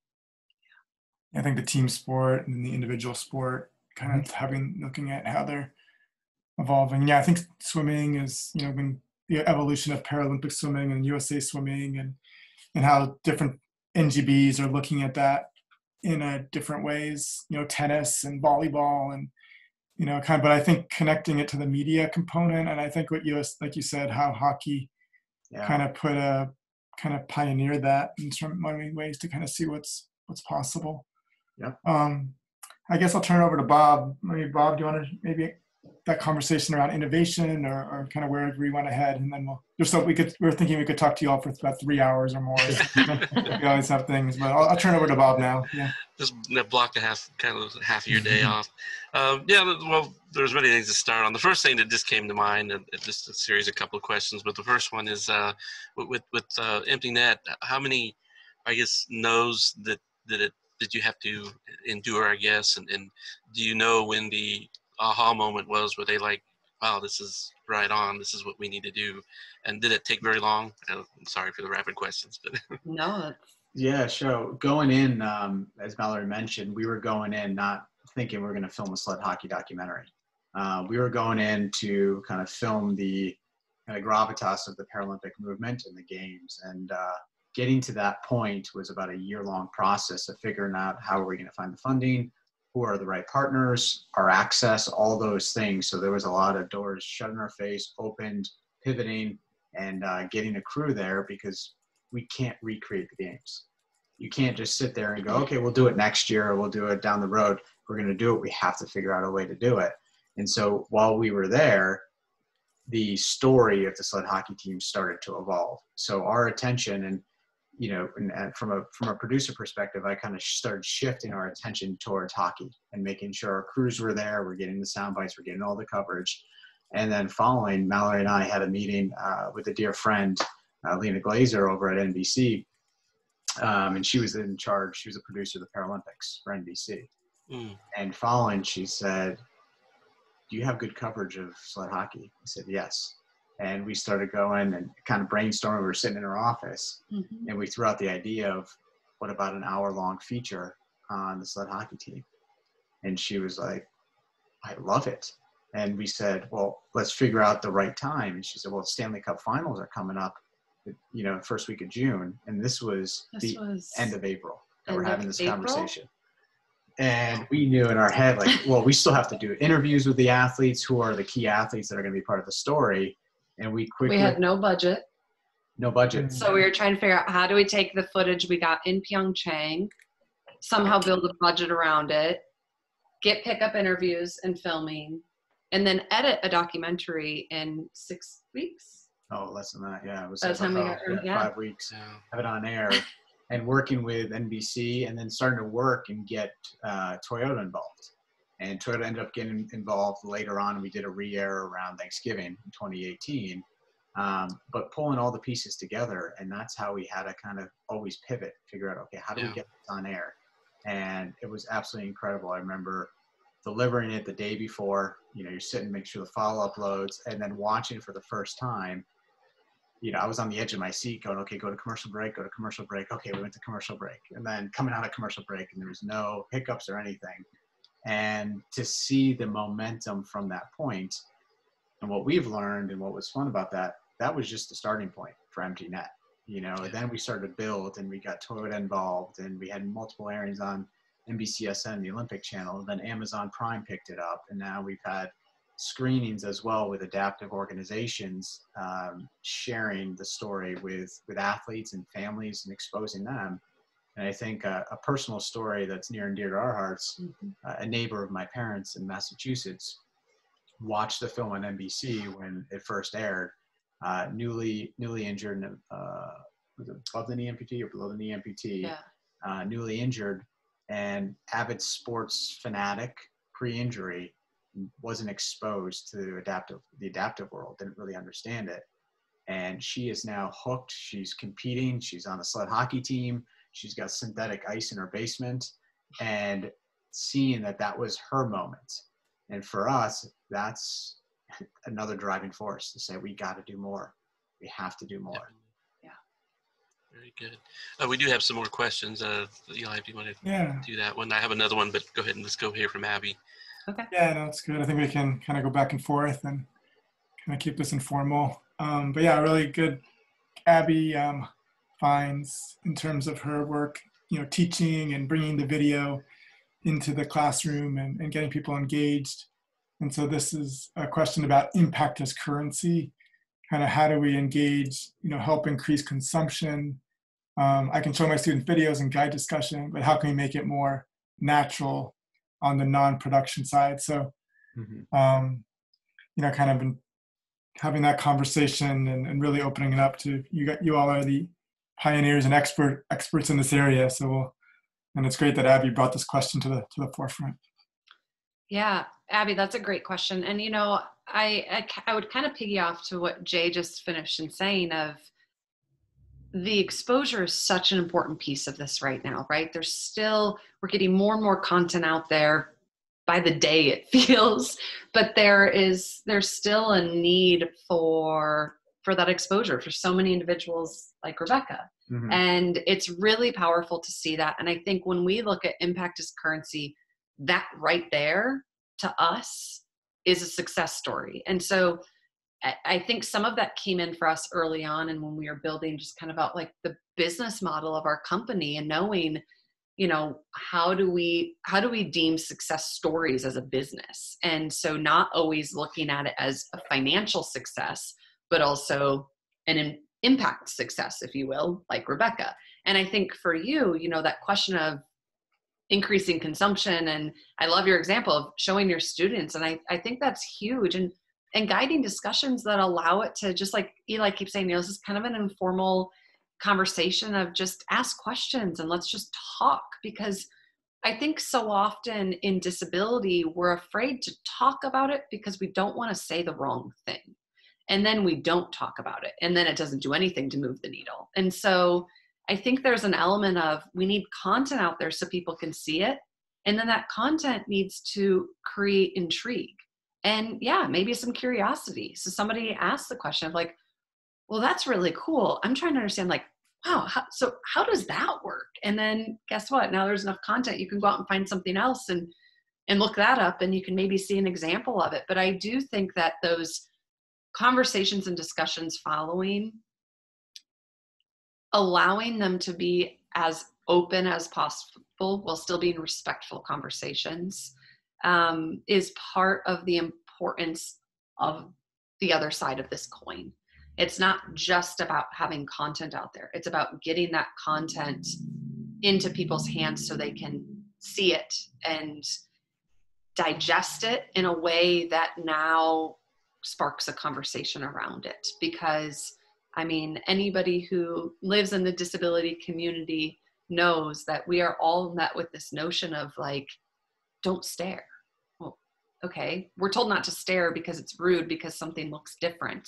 I think the team sport and the individual sport, kind of mm-hmm. having looking at how they're evolving. Yeah, I think swimming is, you know, been the evolution of Paralympic swimming and USA swimming and and how different NGBs are looking at that in a different ways, you know, tennis and volleyball and you know, kind of, but I think connecting it to the media component and I think what you like you said, how hockey yeah. kind of put a kind of pioneer that in some ways to kind of see what's what's possible. Yeah. Um, I guess I'll turn it over to Bob. Maybe Bob, do you want to maybe that conversation around innovation or, or kind of wherever we went ahead. And then we'll just so we could we are thinking we could talk to you all for about three hours or more. [LAUGHS] We always have things but I'll, I'll, turn over to bob now. Yeah. Just block a half kind of half of your day off. Um, yeah well there's many things to start on. The first thing that just came to mind and just a series of couple of questions but the first one is uh, with with uh, empty net how many i guess knows that that it did you have to endure i guess? And, and do you know when the aha moment was where they like, wow, this is right on. This is what we need to do. And did it take very long? I'm sorry for the rapid questions, but [LAUGHS] no. Yeah, sure. Going in, um, as Mallory mentioned, we were going in not thinking we are going to film a sled hockey documentary. Uh, we were going in to kind of film the kind of gravitas of the Paralympic movement and the games. And uh, getting to that point was about a year long process of figuring out how are we going to find the funding, who are the right partners, our access, all those things. So there was a lot of doors shut in our face, opened, pivoting, and uh, getting a crew there because we can't recreate the games. You can't just sit there and go, okay, we'll do it next year we'll do it down the road. We're going to do it. We have to figure out a way to do it. And so while we were there, the story of the sled hockey team started to evolve. So our attention and you know, and, and, from a from a producer perspective, I kind of started shifting our attention towards hockey and making sure our crews were there. We're getting the sound bites, we're getting all the coverage, and then following, Mallory and I had a meeting uh, with a dear friend, uh, Lena Glazer, over at NBC, um, and she was in charge. She was a producer of the Paralympics for NBC. Mm. And following, she said, "Do you have good coverage of sled hockey?" I said, "Yes." And we started going and kind of brainstorming. We were sitting in her office, mm-hmm. and we threw out the idea of what about an hour long feature on the sled hockey team, and she was like, "I love it." And we said, "Well, let's figure out the right time." And she said, "Well, Stanley Cup Finals are coming up, you know, first week of June, and this was this the was end of April that we're having this April? conversation." and we knew in our head like well we still have to do interviews with the athletes who are the key athletes that are going to be part of the story and we quickly we had no budget. No budget. So we were trying to figure out how do we take the footage we got in pyeongchang somehow build a budget around it get pickup interviews and filming and then edit a documentary in six weeks. Oh less than that. Yeah it was time we got, yeah, yeah. five weeks. Yeah. have it on air and working with nbc and then starting to work and get uh, toyota involved And Toyota ended up getting involved later on. We did a re-air around Thanksgiving in 2018. Um, but pulling all the pieces together, and that's how we had to kind of always pivot, figure out, okay, how do yeah. we get this on air? And it was absolutely incredible. I remember delivering it the day before. You know, you're sitting, make sure the file uploads, and then watching for the first time. You know, I was on the edge of my seat, going, "Okay, go to commercial break, go to commercial break." Okay, we went to commercial break, and then coming out of commercial break, and there was no hiccups or anything. And to see the momentum from that point, and what we've learned, and what was fun about that, that was just the starting point for empty MTNet. You know, and then we started to build, and we got Toyota involved, and we had multiple airings on NBCSN, the Olympic Channel. Then Amazon Prime picked it up, and now we've had screenings as well with adaptive organizations um, sharing the story with with athletes and families and exposing them. And I think a, a personal story that's near and dear to our hearts. Mm-hmm. Uh, a neighbor of my parents in Massachusetts watched the film on NBC when it first aired. Uh, newly newly injured, uh, was it above the knee amputee or below the knee amputee? Yeah. Uh, newly injured and avid sports fanatic pre-injury wasn't exposed to the adaptive the adaptive world didn't really understand it and she is now hooked she's competing she's on a sled hockey team she's got synthetic ice in her basement and seeing that that was her moment and for us that's another driving force to say we got to do more we have to do more Yeah. very good. Uh, we do have some more questions. Uh, Eli, if you want to yeah. do that one, I have another one, but go ahead and let's go here from Abby. Okay. Yeah, no, it's good. I think we can kind of go back and forth and kind of keep this informal. Um, but yeah, really good. Abby um, finds in terms of her work, you know, teaching and bringing the video into the classroom and, and getting people engaged. And so this is a question about impact as currency. Kind of how do we engage, you know, help increase consumption, um, I can show my students videos and guide discussion, but how can we make it more natural on the non-production side? So, mm-hmm. um, you know, kind of having that conversation and, and, really opening it up to you. Got you all are the pioneers and expert experts in this area. So, we'll, and it's great that Abby brought this question to the to the forefront. Yeah, Abby, that's a great question. And you know, I I, I would kind of piggy off to what Jay just finished in saying of the exposure is such an important piece of this right now, right? There's still, we're getting more and more content out there by the day it [LAUGHS] feels, but there is, there's still a need for, for that exposure for so many individuals like Rebecca. Mm-hmm. And it's really powerful to see that. And I think when we look at impact as currency, that right there to us is a success story. And so I think some of that came in for us early on and when we were building just kind of about like the business model of our company and knowing you know how do we how do we deem success stories as a business and so not always looking at it as a financial success but also an impact success if you will like rebecca and i think for you you know that question of increasing consumption and i love your example of showing your students and i, I think that's huge and and guiding discussions that allow it to just like Eli keeps saying, you know, this is kind of an informal conversation of just ask questions and let's just talk because I think so often in disability, we're afraid to talk about it because we don't want to say the wrong thing. And then we don't talk about it. And then it doesn't do anything to move the needle. And so I think there's an element of we need content out there so people can see it. And then that content needs to create intrigue and yeah maybe some curiosity so somebody asks the question of like well that's really cool i'm trying to understand like wow how, so how does that work and then guess what now there's enough content you can go out and find something else and and look that up and you can maybe see an example of it but i do think that those conversations and discussions following allowing them to be as open as possible while still being respectful conversations um, is part of the importance of the other side of this coin. It's not just about having content out there, it's about getting that content into people's hands so they can see it and digest it in a way that now sparks a conversation around it. Because, I mean, anybody who lives in the disability community knows that we are all met with this notion of like, don't stare. Well, okay we're told not to stare because it's rude because something looks different.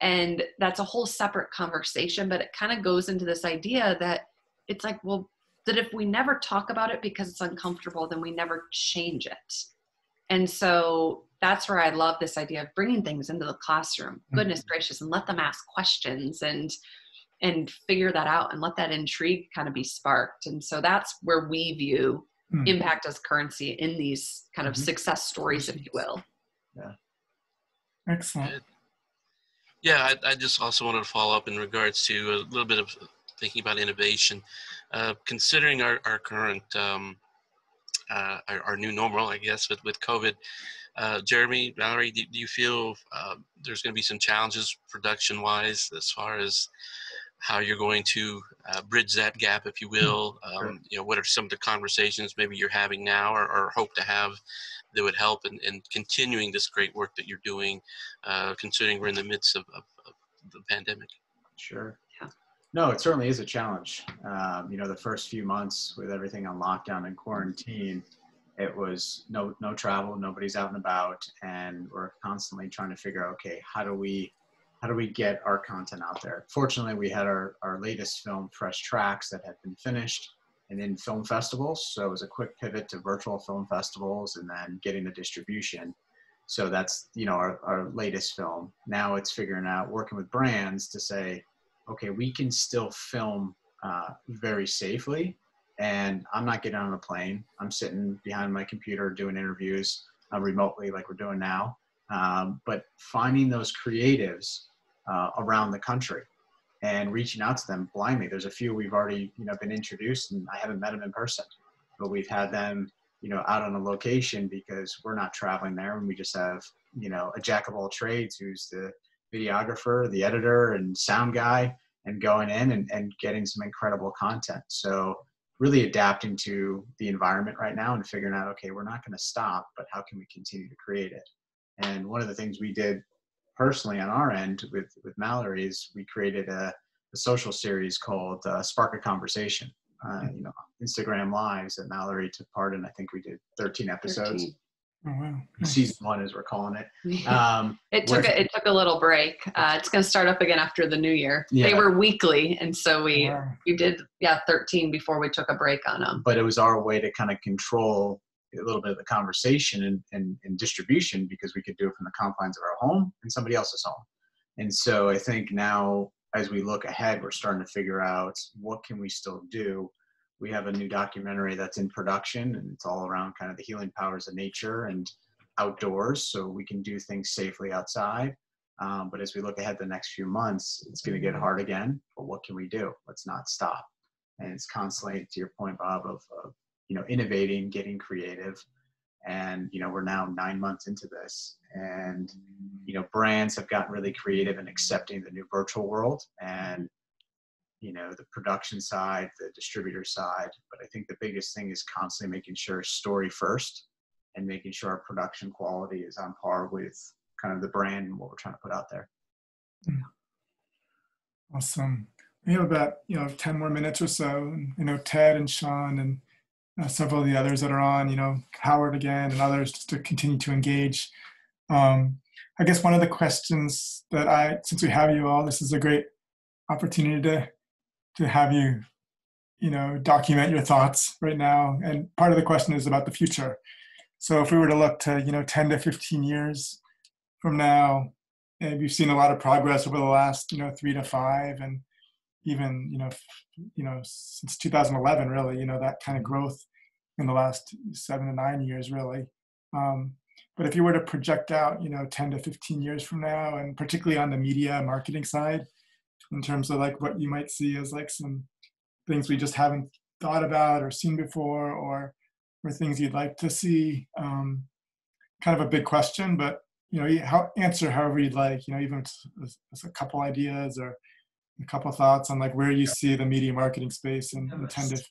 And that's a whole separate conversation but it kind of goes into this idea that it's like well that if we never talk about it because it's uncomfortable then we never change it and so that's where i love this idea of bringing things into the classroom mm-hmm. goodness gracious and let them ask questions and and figure that out and let that intrigue kind of be sparked and so that's where we view mm-hmm. impact as currency in these kind of mm-hmm. success stories if you will yeah excellent yeah I, I, just also wanted to follow up in regards to a little bit of thinking about innovation uh, considering our, our current um, uh, our, our, new normal i guess with, with covid uh, Jeremy, Mallory, do, do you feel uh, there's going to be some challenges production wise as far as how you're going to uh, bridge that gap, if you will. Um, you know, what are some of the conversations maybe you're having now or, or hope to have that would help in, in continuing this great work that you're doing, uh, considering we're in the midst of, of, of, the pandemic? Sure. No, it certainly is a challenge. Um, you know, the first few months with everything on lockdown and quarantine, it was no no travel, nobody's out and about, and we're constantly trying to figure out, okay, how do we how do we get our content out there? Fortunately, we had our, our latest film, Fresh Tracks, that had been finished and in film festivals. So it was a quick pivot to virtual film festivals and then getting the distribution. So that's, you know, our, our latest film. Now it's figuring out, working with brands to say, okay, we can still film uh, very safely. And I'm not getting on a plane. I'm sitting behind my computer doing interviews uh, remotely like we're doing now. Um, but finding those creatives uh, around the country and reaching out to them blindly. There's a few we've already you know been introduced, and I haven't met them in person, but we've had them you know out on a location because we're not traveling there, and we just have you know a jack of all trades who's the videographer, the editor, and sound guy, and going in and, and getting some incredible content. So really adapting to the environment right now and figuring out okay we're not going to stop but how can we continue to create it and one of the things we did personally on our end with with Mallory is we created a, a social series called uh, Spark a Conversation. Uh, you know, Instagram lives that Mallory took part in. I think we did 13 episodes. 13. Oh, wow. Season one, as we're calling it. [LAUGHS] Um, it took a, it took a little break. Uh, it's going to start up again after the new year. Yeah. They were weekly, and so we wow. we did yeah 13 before we took a break on them. But it was our way to kind of control a little bit of the conversation and, and, and distribution because we could do it from the confines of our home and somebody else's home. And so I think now as we look ahead, we're starting to figure out what can we still do. We have a new documentary that's in production and it's all around kind of the healing powers of nature and outdoors so we can do things safely outside. Um, but as we look ahead the next few months, it's going to get hard again. But what can we do? Let's not stop. And it's constantly, to your point, Bob, of, of you know innovating getting creative and you know we're now nine months into this and you know brands have gotten really creative in accepting the new virtual world and you know the production side the distributor side but i think the biggest thing is constantly making sure story first and making sure our production quality is on par with kind of the brand and what we're trying to put out there. Awesome. We have about you know 10 more minutes or so and you know ted and sean and uh, several of the others that are on, you know, Howard again and others just to continue to engage. Um, I guess one of the questions that I, since we have you all, this is a great opportunity to, to have you, you know, document your thoughts right now. And part of the question is about the future. So if we were to look to, you know, 10 to 15 years from now, and we've seen a lot of progress over the last, you know, three to five, and even you know you know since 2011 really you know that kind of growth in the last seven to nine years really um, but if you were to project out you know 10 to 15 years from now and particularly on the media marketing side in terms of like what you might see as like some things we just haven't thought about or seen before or or things you'd like to see um, kind of a big question but you know how answer however you'd like you know even it's a couple ideas or a couple thoughts on like where you see the media marketing space in, in 10 to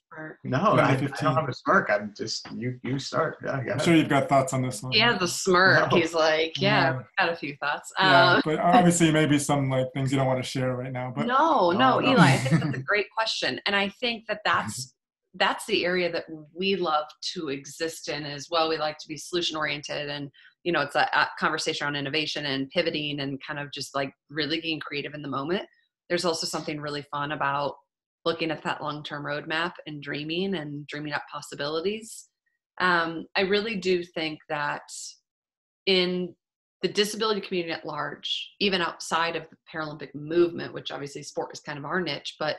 no I, I, don't have a smirk i'm just you you start. Yeah i'm sure you've got thoughts on this one. Yeah the smirk. No. he's like yeah, yeah. got a few thoughts. Yeah, um, but [LAUGHS] obviously maybe some like things you don't want to share right now but no no, no eli i think that's a [LAUGHS] great question and i think that that's that's the area that we love to exist in as well. We like to be solution oriented and you know it's a, a, conversation on innovation and pivoting and kind of just like really being creative in the moment there's also something really fun about looking at that long-term roadmap and dreaming and dreaming up possibilities. Um, i really do think that in the disability community at large even outside of the paralympic movement which obviously sport is kind of our niche but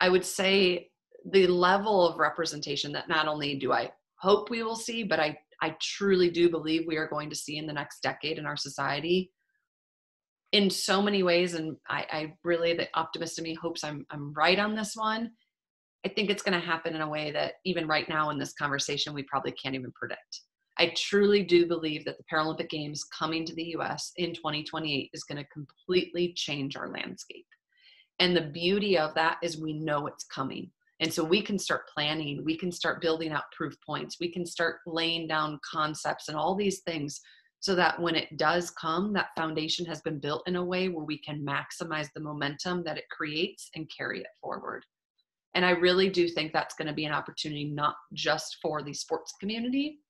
i would say the level of representation that not only do I hope we will see, but I, I truly do believe we are going to see in the next decade in our society in so many ways. And I, I really, the optimist in me hopes I'm, I'm right on this one. I think it's going to happen in a way that even right now in this conversation, we probably can't even predict. I truly do believe that the Paralympic Games coming to the US in 2028 is going to completely change our landscape. And the beauty of that is we know it's coming. And so we can start planning, we can start building out proof points, we can start laying down concepts and all these things so that when it does come, that foundation has been built in a way where we can maximize the momentum that it creates and carry it forward. And I really do think that's going to be an opportunity not just for the sports community,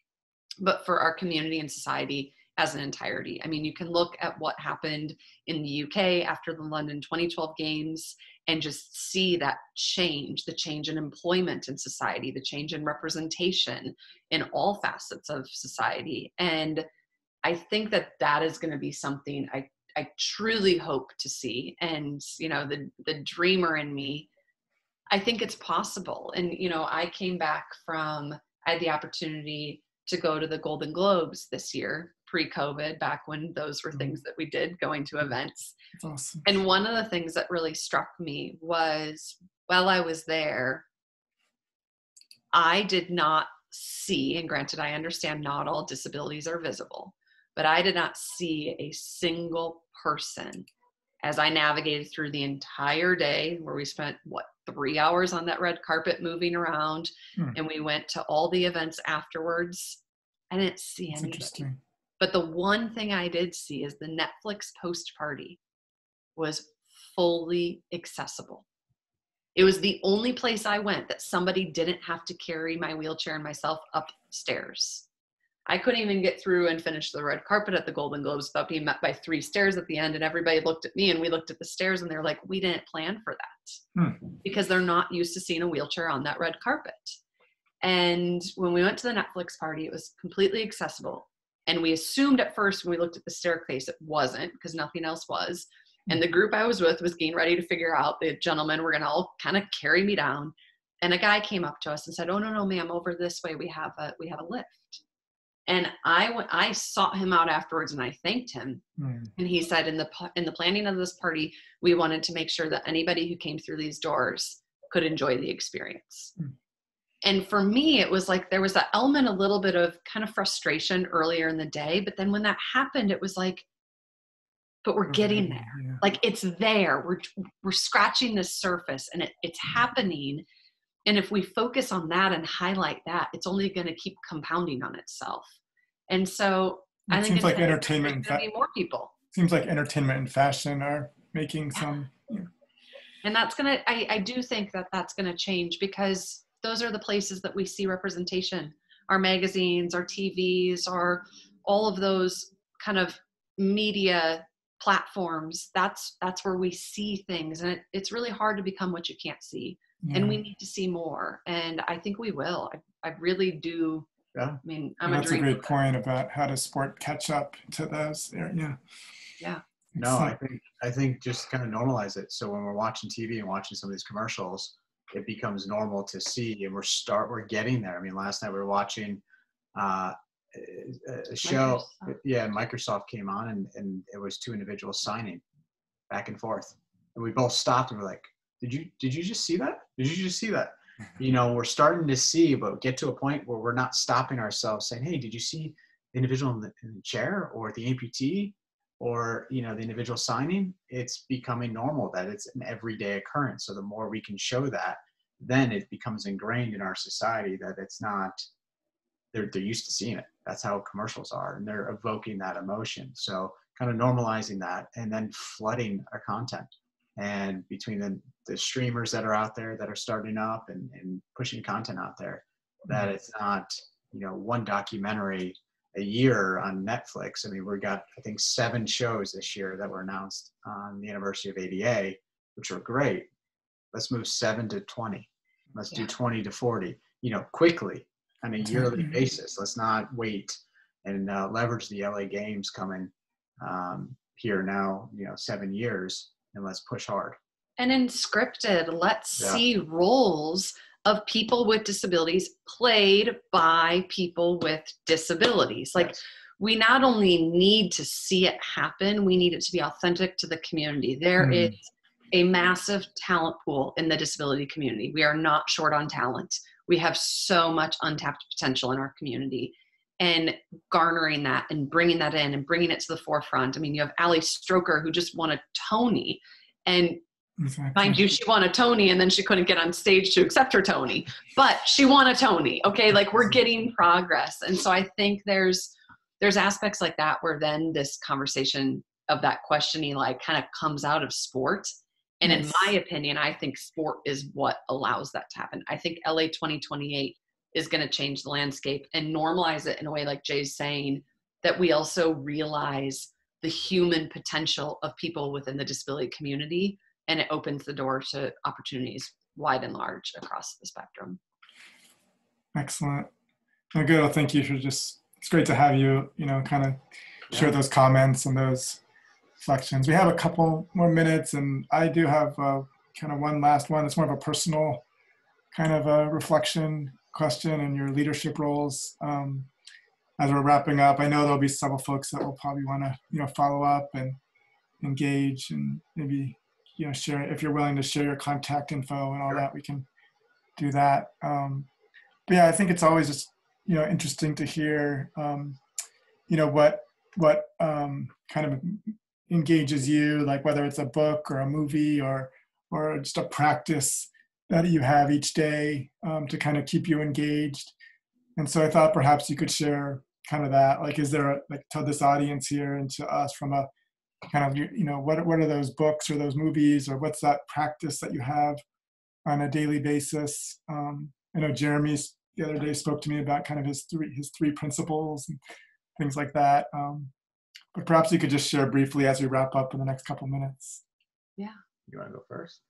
but for our community and society as an entirety. I mean, you can look at what happened in the UK after the London 2012 Games and just see that change the change in employment in society, the change in representation in all facets of society. And I think that that is going to be something I, I truly hope to see. And, you know, the, the dreamer in me, I think it's possible. And, you know, I came back from, I had the opportunity to go to the Golden Globes this year pre-COVID, back when those were mm-hmm. things that we did going to events. Awesome. And one of the things that really struck me was while I was there, I did not see, and granted, I understand not all disabilities are visible, but I did not see a single person as I navigated through the entire day, where we spent what three hours on that red carpet moving around, hmm. and we went to all the events afterwards. I didn't see That's anybody. But the one thing I did see is the Netflix post party was fully accessible. It was the only place I went that somebody didn't have to carry my wheelchair and myself upstairs. I couldn't even get through and finish the red carpet at the Golden Globes without being met by three stairs at the end. And everybody looked at me and we looked at the stairs and they're like, we didn't plan for that hmm. because they're not used to seeing a wheelchair on that red carpet. And when we went to the Netflix party, it was completely accessible. And we assumed at first when we looked at the staircase, it wasn't because nothing else was. And the group I was with was getting ready to figure out the gentlemen were going to all kind of carry me down. And a guy came up to us and said, "Oh no, no, ma'am, over this way we have a we have a lift." And I went, I sought him out afterwards and I thanked him. Mm. And he said, in the in the planning of this party, we wanted to make sure that anybody who came through these doors could enjoy the experience. Mm and for me it was like there was that element a little bit of kind of frustration earlier in the day but then when that happened it was like but we're getting there yeah. like it's there we're we're scratching the surface and it, it's mm-hmm. happening and if we focus on that and highlight that it's only going to keep compounding on itself. And so it i think seems like entertainment fa- more people. seems like entertainment and fashion are making some and that's gonna I, I do think that that's gonna change because those are the places that we see representation. Our magazines our tvs our all of those kind of media platforms that's that's where we see things. And it, it's really hard to become what you can't see yeah. and we need to see more and i think we will. I, I really do yeah. I mean i'm that's a, a great point about how does sport catch up to those yeah yeah. No i think i think just kind of normalize it so when we're watching tv and watching some of these commercials it becomes normal to see and we're start we're getting there. I mean last night we were watching uh, a show microsoft. yeah microsoft came on and, and it was two individuals signing back and forth. And we both stopped and we're like did you did you just see that did you just see that? You know we're starting to see but get to a point where we're not stopping ourselves saying hey did you see the individual in the, in the chair or the amputee or you know the individual signing? It's becoming normal that it's an everyday occurrence. So the more we can show that then it becomes ingrained in our society that it's not they're, they're used to seeing it. That's how commercials are and they're evoking that emotion. So kind of normalizing that and then flooding our content and between the, the streamers that are out there that are starting up and, and pushing content out there, that mm-hmm. it's not, you know, one documentary a year on Netflix. I mean, we've got, I think, seven shows this year that were announced on the anniversary of ADA, which were great. Let's move seven to 20. Let's yeah. do 20 to 40, you know, quickly on a yearly basis. Let's not wait and uh, leverage the LA games coming um, here now, you know, seven years and let's push hard. And in scripted, let's yeah. see roles of people with disabilities played by people with disabilities. Like, yes. we not only need to see it happen, we need it to be authentic to the community. There mm. is a massive talent pool in the disability community. We are not short on talent. We have so much untapped potential in our community. And garnering that and bringing that in and bringing it to the forefront. I mean, you have Ali Stroker, who just won a Tony. And Exactly. Mind you, she won a Tony and then she couldn't get on stage to accept her Tony, but she won a Tony. Okay, like we're getting progress, and so I think there's there's aspects like that where then this conversation of that questioning like kind of comes out of sport. And yes. in my opinion, I think sport is what allows that to happen. I think LA 2028 is going to change the landscape and normalize it in a way like Jay's saying that we also realize the human potential of people within the disability community and it opens the door to opportunities wide and large across the spectrum. Excellent. Well, good. Well, thank you for just, it's great to have you, you know, kind of share those comments and those reflections. We have a couple more minutes and I do have uh, kind of one last one. It's more of a personal kind of a reflection question and your leadership roles. Um, as we're wrapping up, I know there'll be several folks that will probably want to, you know, follow up and engage and maybe you know share if you're willing to share your contact info and all that we can do that um, but yeah i think it's always just you know interesting to hear um, you know what what um, kind of engages you like whether it's a book or a movie or or just a practice that you have each day um, to kind of keep you engaged. And so i thought perhaps you could share kind of that like is there a, like to this audience here and to us from a kind of you know what what are those books or those movies or what's that practice that you have on a daily basis? Um, i know jeremy's the other day spoke to me about kind of his three his three principles and things like that um, but perhaps you could just share briefly as we wrap up in the next couple minutes. Yeah [LAUGHS] you want to go first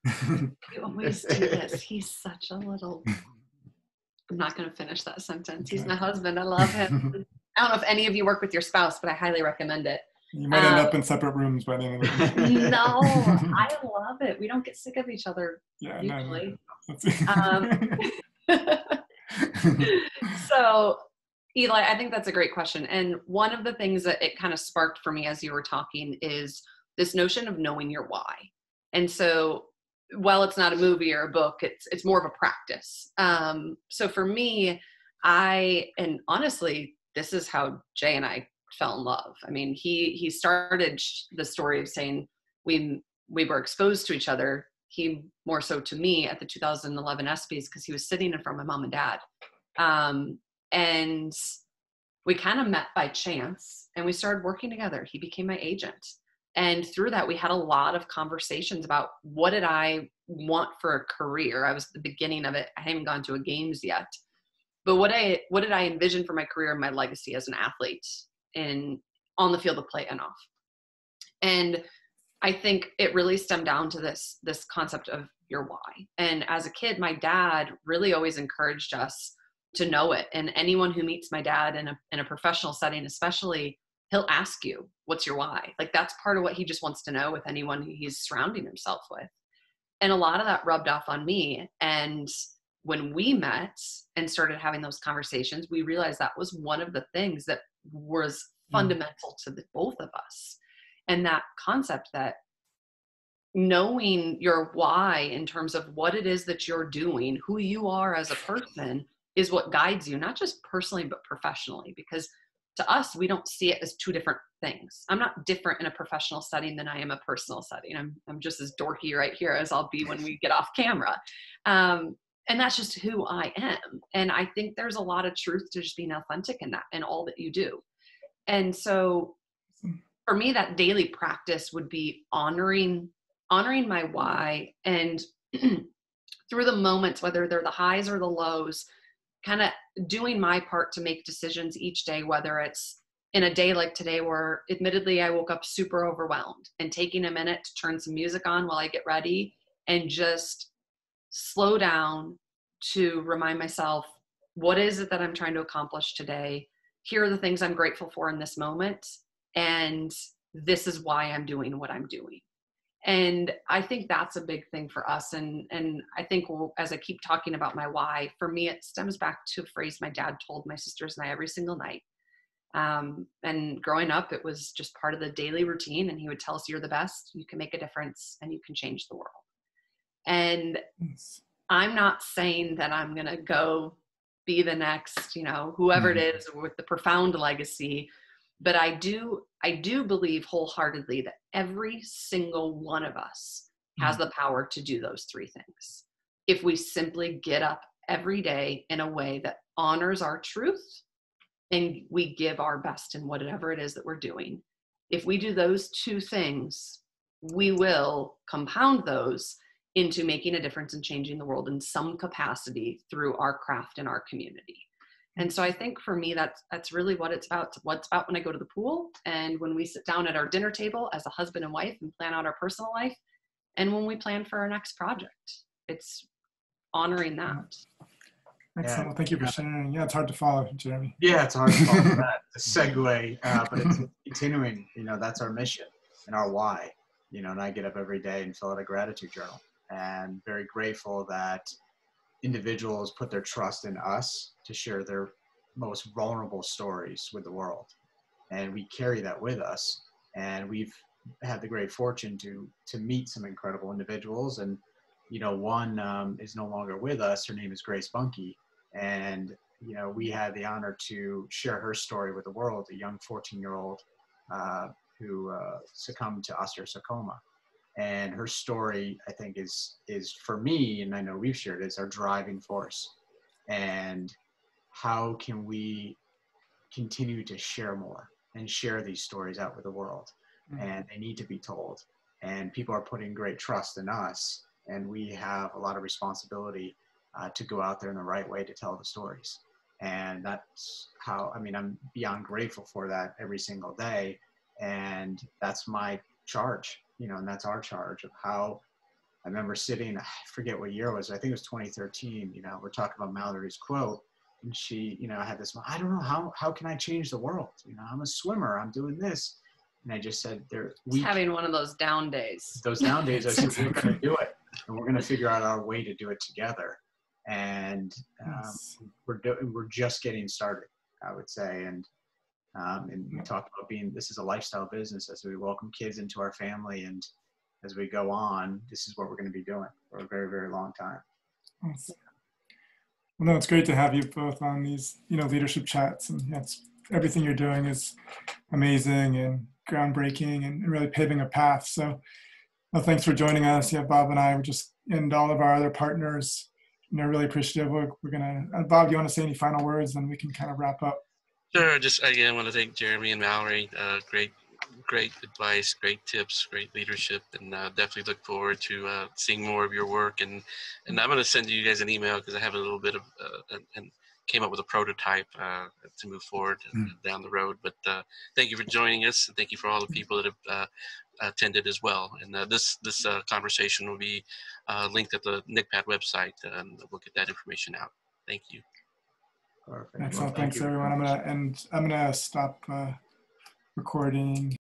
he always do this he's such a little [LAUGHS] i'm not going to finish that sentence he's my husband i love him [LAUGHS] i don't know if any of you work with your spouse but i highly recommend it you might end um, up in separate rooms by the end of the day. no, I love it. We don't get sick of each other yeah, usually. No, no. Um, so, Eli, I think that's a great question. And one of the things that it kind of sparked for me as you were talking is this notion of knowing your why. And so, while it's not a movie or a book, it's it's more of a practice. Um, so for me, I and honestly, this is how Jay and I fell in love. I mean, he he started the story of saying we we were exposed to each other. He more so to me at the 2011 ESPYS because he was sitting in front of my mom and dad, um, and we kind of met by chance and we started working together. He became my agent, and through that we had a lot of conversations about what did I want for a career. I was at the beginning of it. I haven't gone to a games yet but what i what did i envision for my career and my legacy as an athlete in on the field of play and off. And I think it really stemmed down to this this concept of your why. And as a kid, my dad really always encouraged us to know it. And anyone who meets my dad in a in a professional setting, especially, he'll ask you, "What's your why?" Like that's part of what he just wants to know with anyone he's surrounding himself with. And a lot of that rubbed off on me. And when we met and started having those conversations, we realized that was one of the things that was mm. fundamental to the both of us. And that concept that knowing your why in terms of what it is that you're doing, who you are as a person, is what guides you, not just personally, but professionally. Because to us, we don't see it as two different things. I'm not different in a professional setting than I am a personal setting. I'm, I'm just as dorky right here as I'll be when we get off camera. Um, and that's just who I am. And I think there's a lot of truth to just being authentic in that and all that you do. And so for me, that daily practice would be honoring honoring my why and [CLEARS THROAT] through the moments, whether they're the highs or the lows, kind of doing my part to make decisions each day, whether it's in a day like today where admittedly I woke up super overwhelmed and taking a minute to turn some music on while I get ready and just slow down to remind myself what is it that I'm trying to accomplish today? Here are the things I'm grateful for in this moment. And this is why I'm doing what I'm doing. And I think that's a big thing for us. And, and I think as I keep talking about my why, for me, it stems back to a phrase my dad told my sisters and I every single night. Um, and growing up, it was just part of the daily routine. And he would tell us, You're the best, you can make a difference, and you can change the world. And I'm not saying that I'm going to go be the next, you know, whoever it mm-hmm. is with the profound legacy, but I do I do believe wholeheartedly that every single one of us has mm-hmm. the power to do those three things. If we simply get up every day in a way that honors our truth and we give our best in whatever it is that we're doing. If we do those two things, we will compound those into making a difference and changing the world in some capacity through our craft and our community. And so I think for me, that's that's really what it's about. What's about when I go to the pool and when we sit down at our dinner table as a husband and wife and plan out our personal life, and when we plan for our next project. It's honoring that. Excellent. Yeah. Well, thank you for sharing. Yeah, it's hard to follow, Jeremy. Yeah, it's hard to follow [LAUGHS] that. The segue, uh, but it's continuing. You know, that's our mission and our why. You know, and I get up every day and fill out a gratitude journal, and very grateful that individuals put their trust in us to share their most vulnerable stories with the world. And we carry that with us. And we've had the great fortune to to meet some incredible individuals. And you know, one um, is no longer with us. Her name is Grace Bunky, and you know, we had the honor to share her story with the world. A young 14-year-old uh, who uh, succumbed to osteosarcoma and her story i think is is for me and i know we've shared is our driving force. And how can we continue to share more and share these stories out with the world? Mm-hmm. and they need to be told. And people are putting great trust in us and we have a lot of responsibility uh, to go out there in the right way to tell the stories. And that's how i mean i'm beyond grateful for that every single day. And that's my charge you know, and that's our charge of how I remember sitting, I forget what year it was, I think it was 2013, you know, we're talking about Mallory's quote. And she, you know, I had this, I don't know, how, how can I change the world? You know, I'm a swimmer, I'm doing this. And I just said, there, we having one of those down days. Those down days, I said, we're going [LAUGHS] to do it. And we're going to figure out our way to do it together. And um, we're, do- we're just getting started, I would say. And um, and we talked about being this is a lifestyle business as we welcome kids into our family and as we go on, this is what we're going to be doing for a very, very long time. Well, no, it's great to have you both on these, you know, leadership chats, and that's everything you're doing is amazing and groundbreaking and really paving a path. So, well, thanks for joining us. Yeah, Bob and I were just, and all of our other partners, you know, really appreciative. We're, we're gonna, uh, Bob, do you want to say any final words, and we can kind of wrap up. Sure. Just again, I want to thank Jeremy and Mallory. Uh, great, great advice, great tips, great leadership, and uh, definitely look forward to uh, seeing more of your work. And and I'm going to send you guys an email because I have a little bit of uh, and came up with a prototype uh, to move forward mm. down the road. But uh, thank you for joining us, and thank you for all the people that have attended as well. And this this conversation will be linked at the NCHPAD website, and we'll get that information out. Thank you. Perfect. Excellent. Well, thank Thanks, you. everyone. I'm gonna end. I'm gonna stop uh, recording.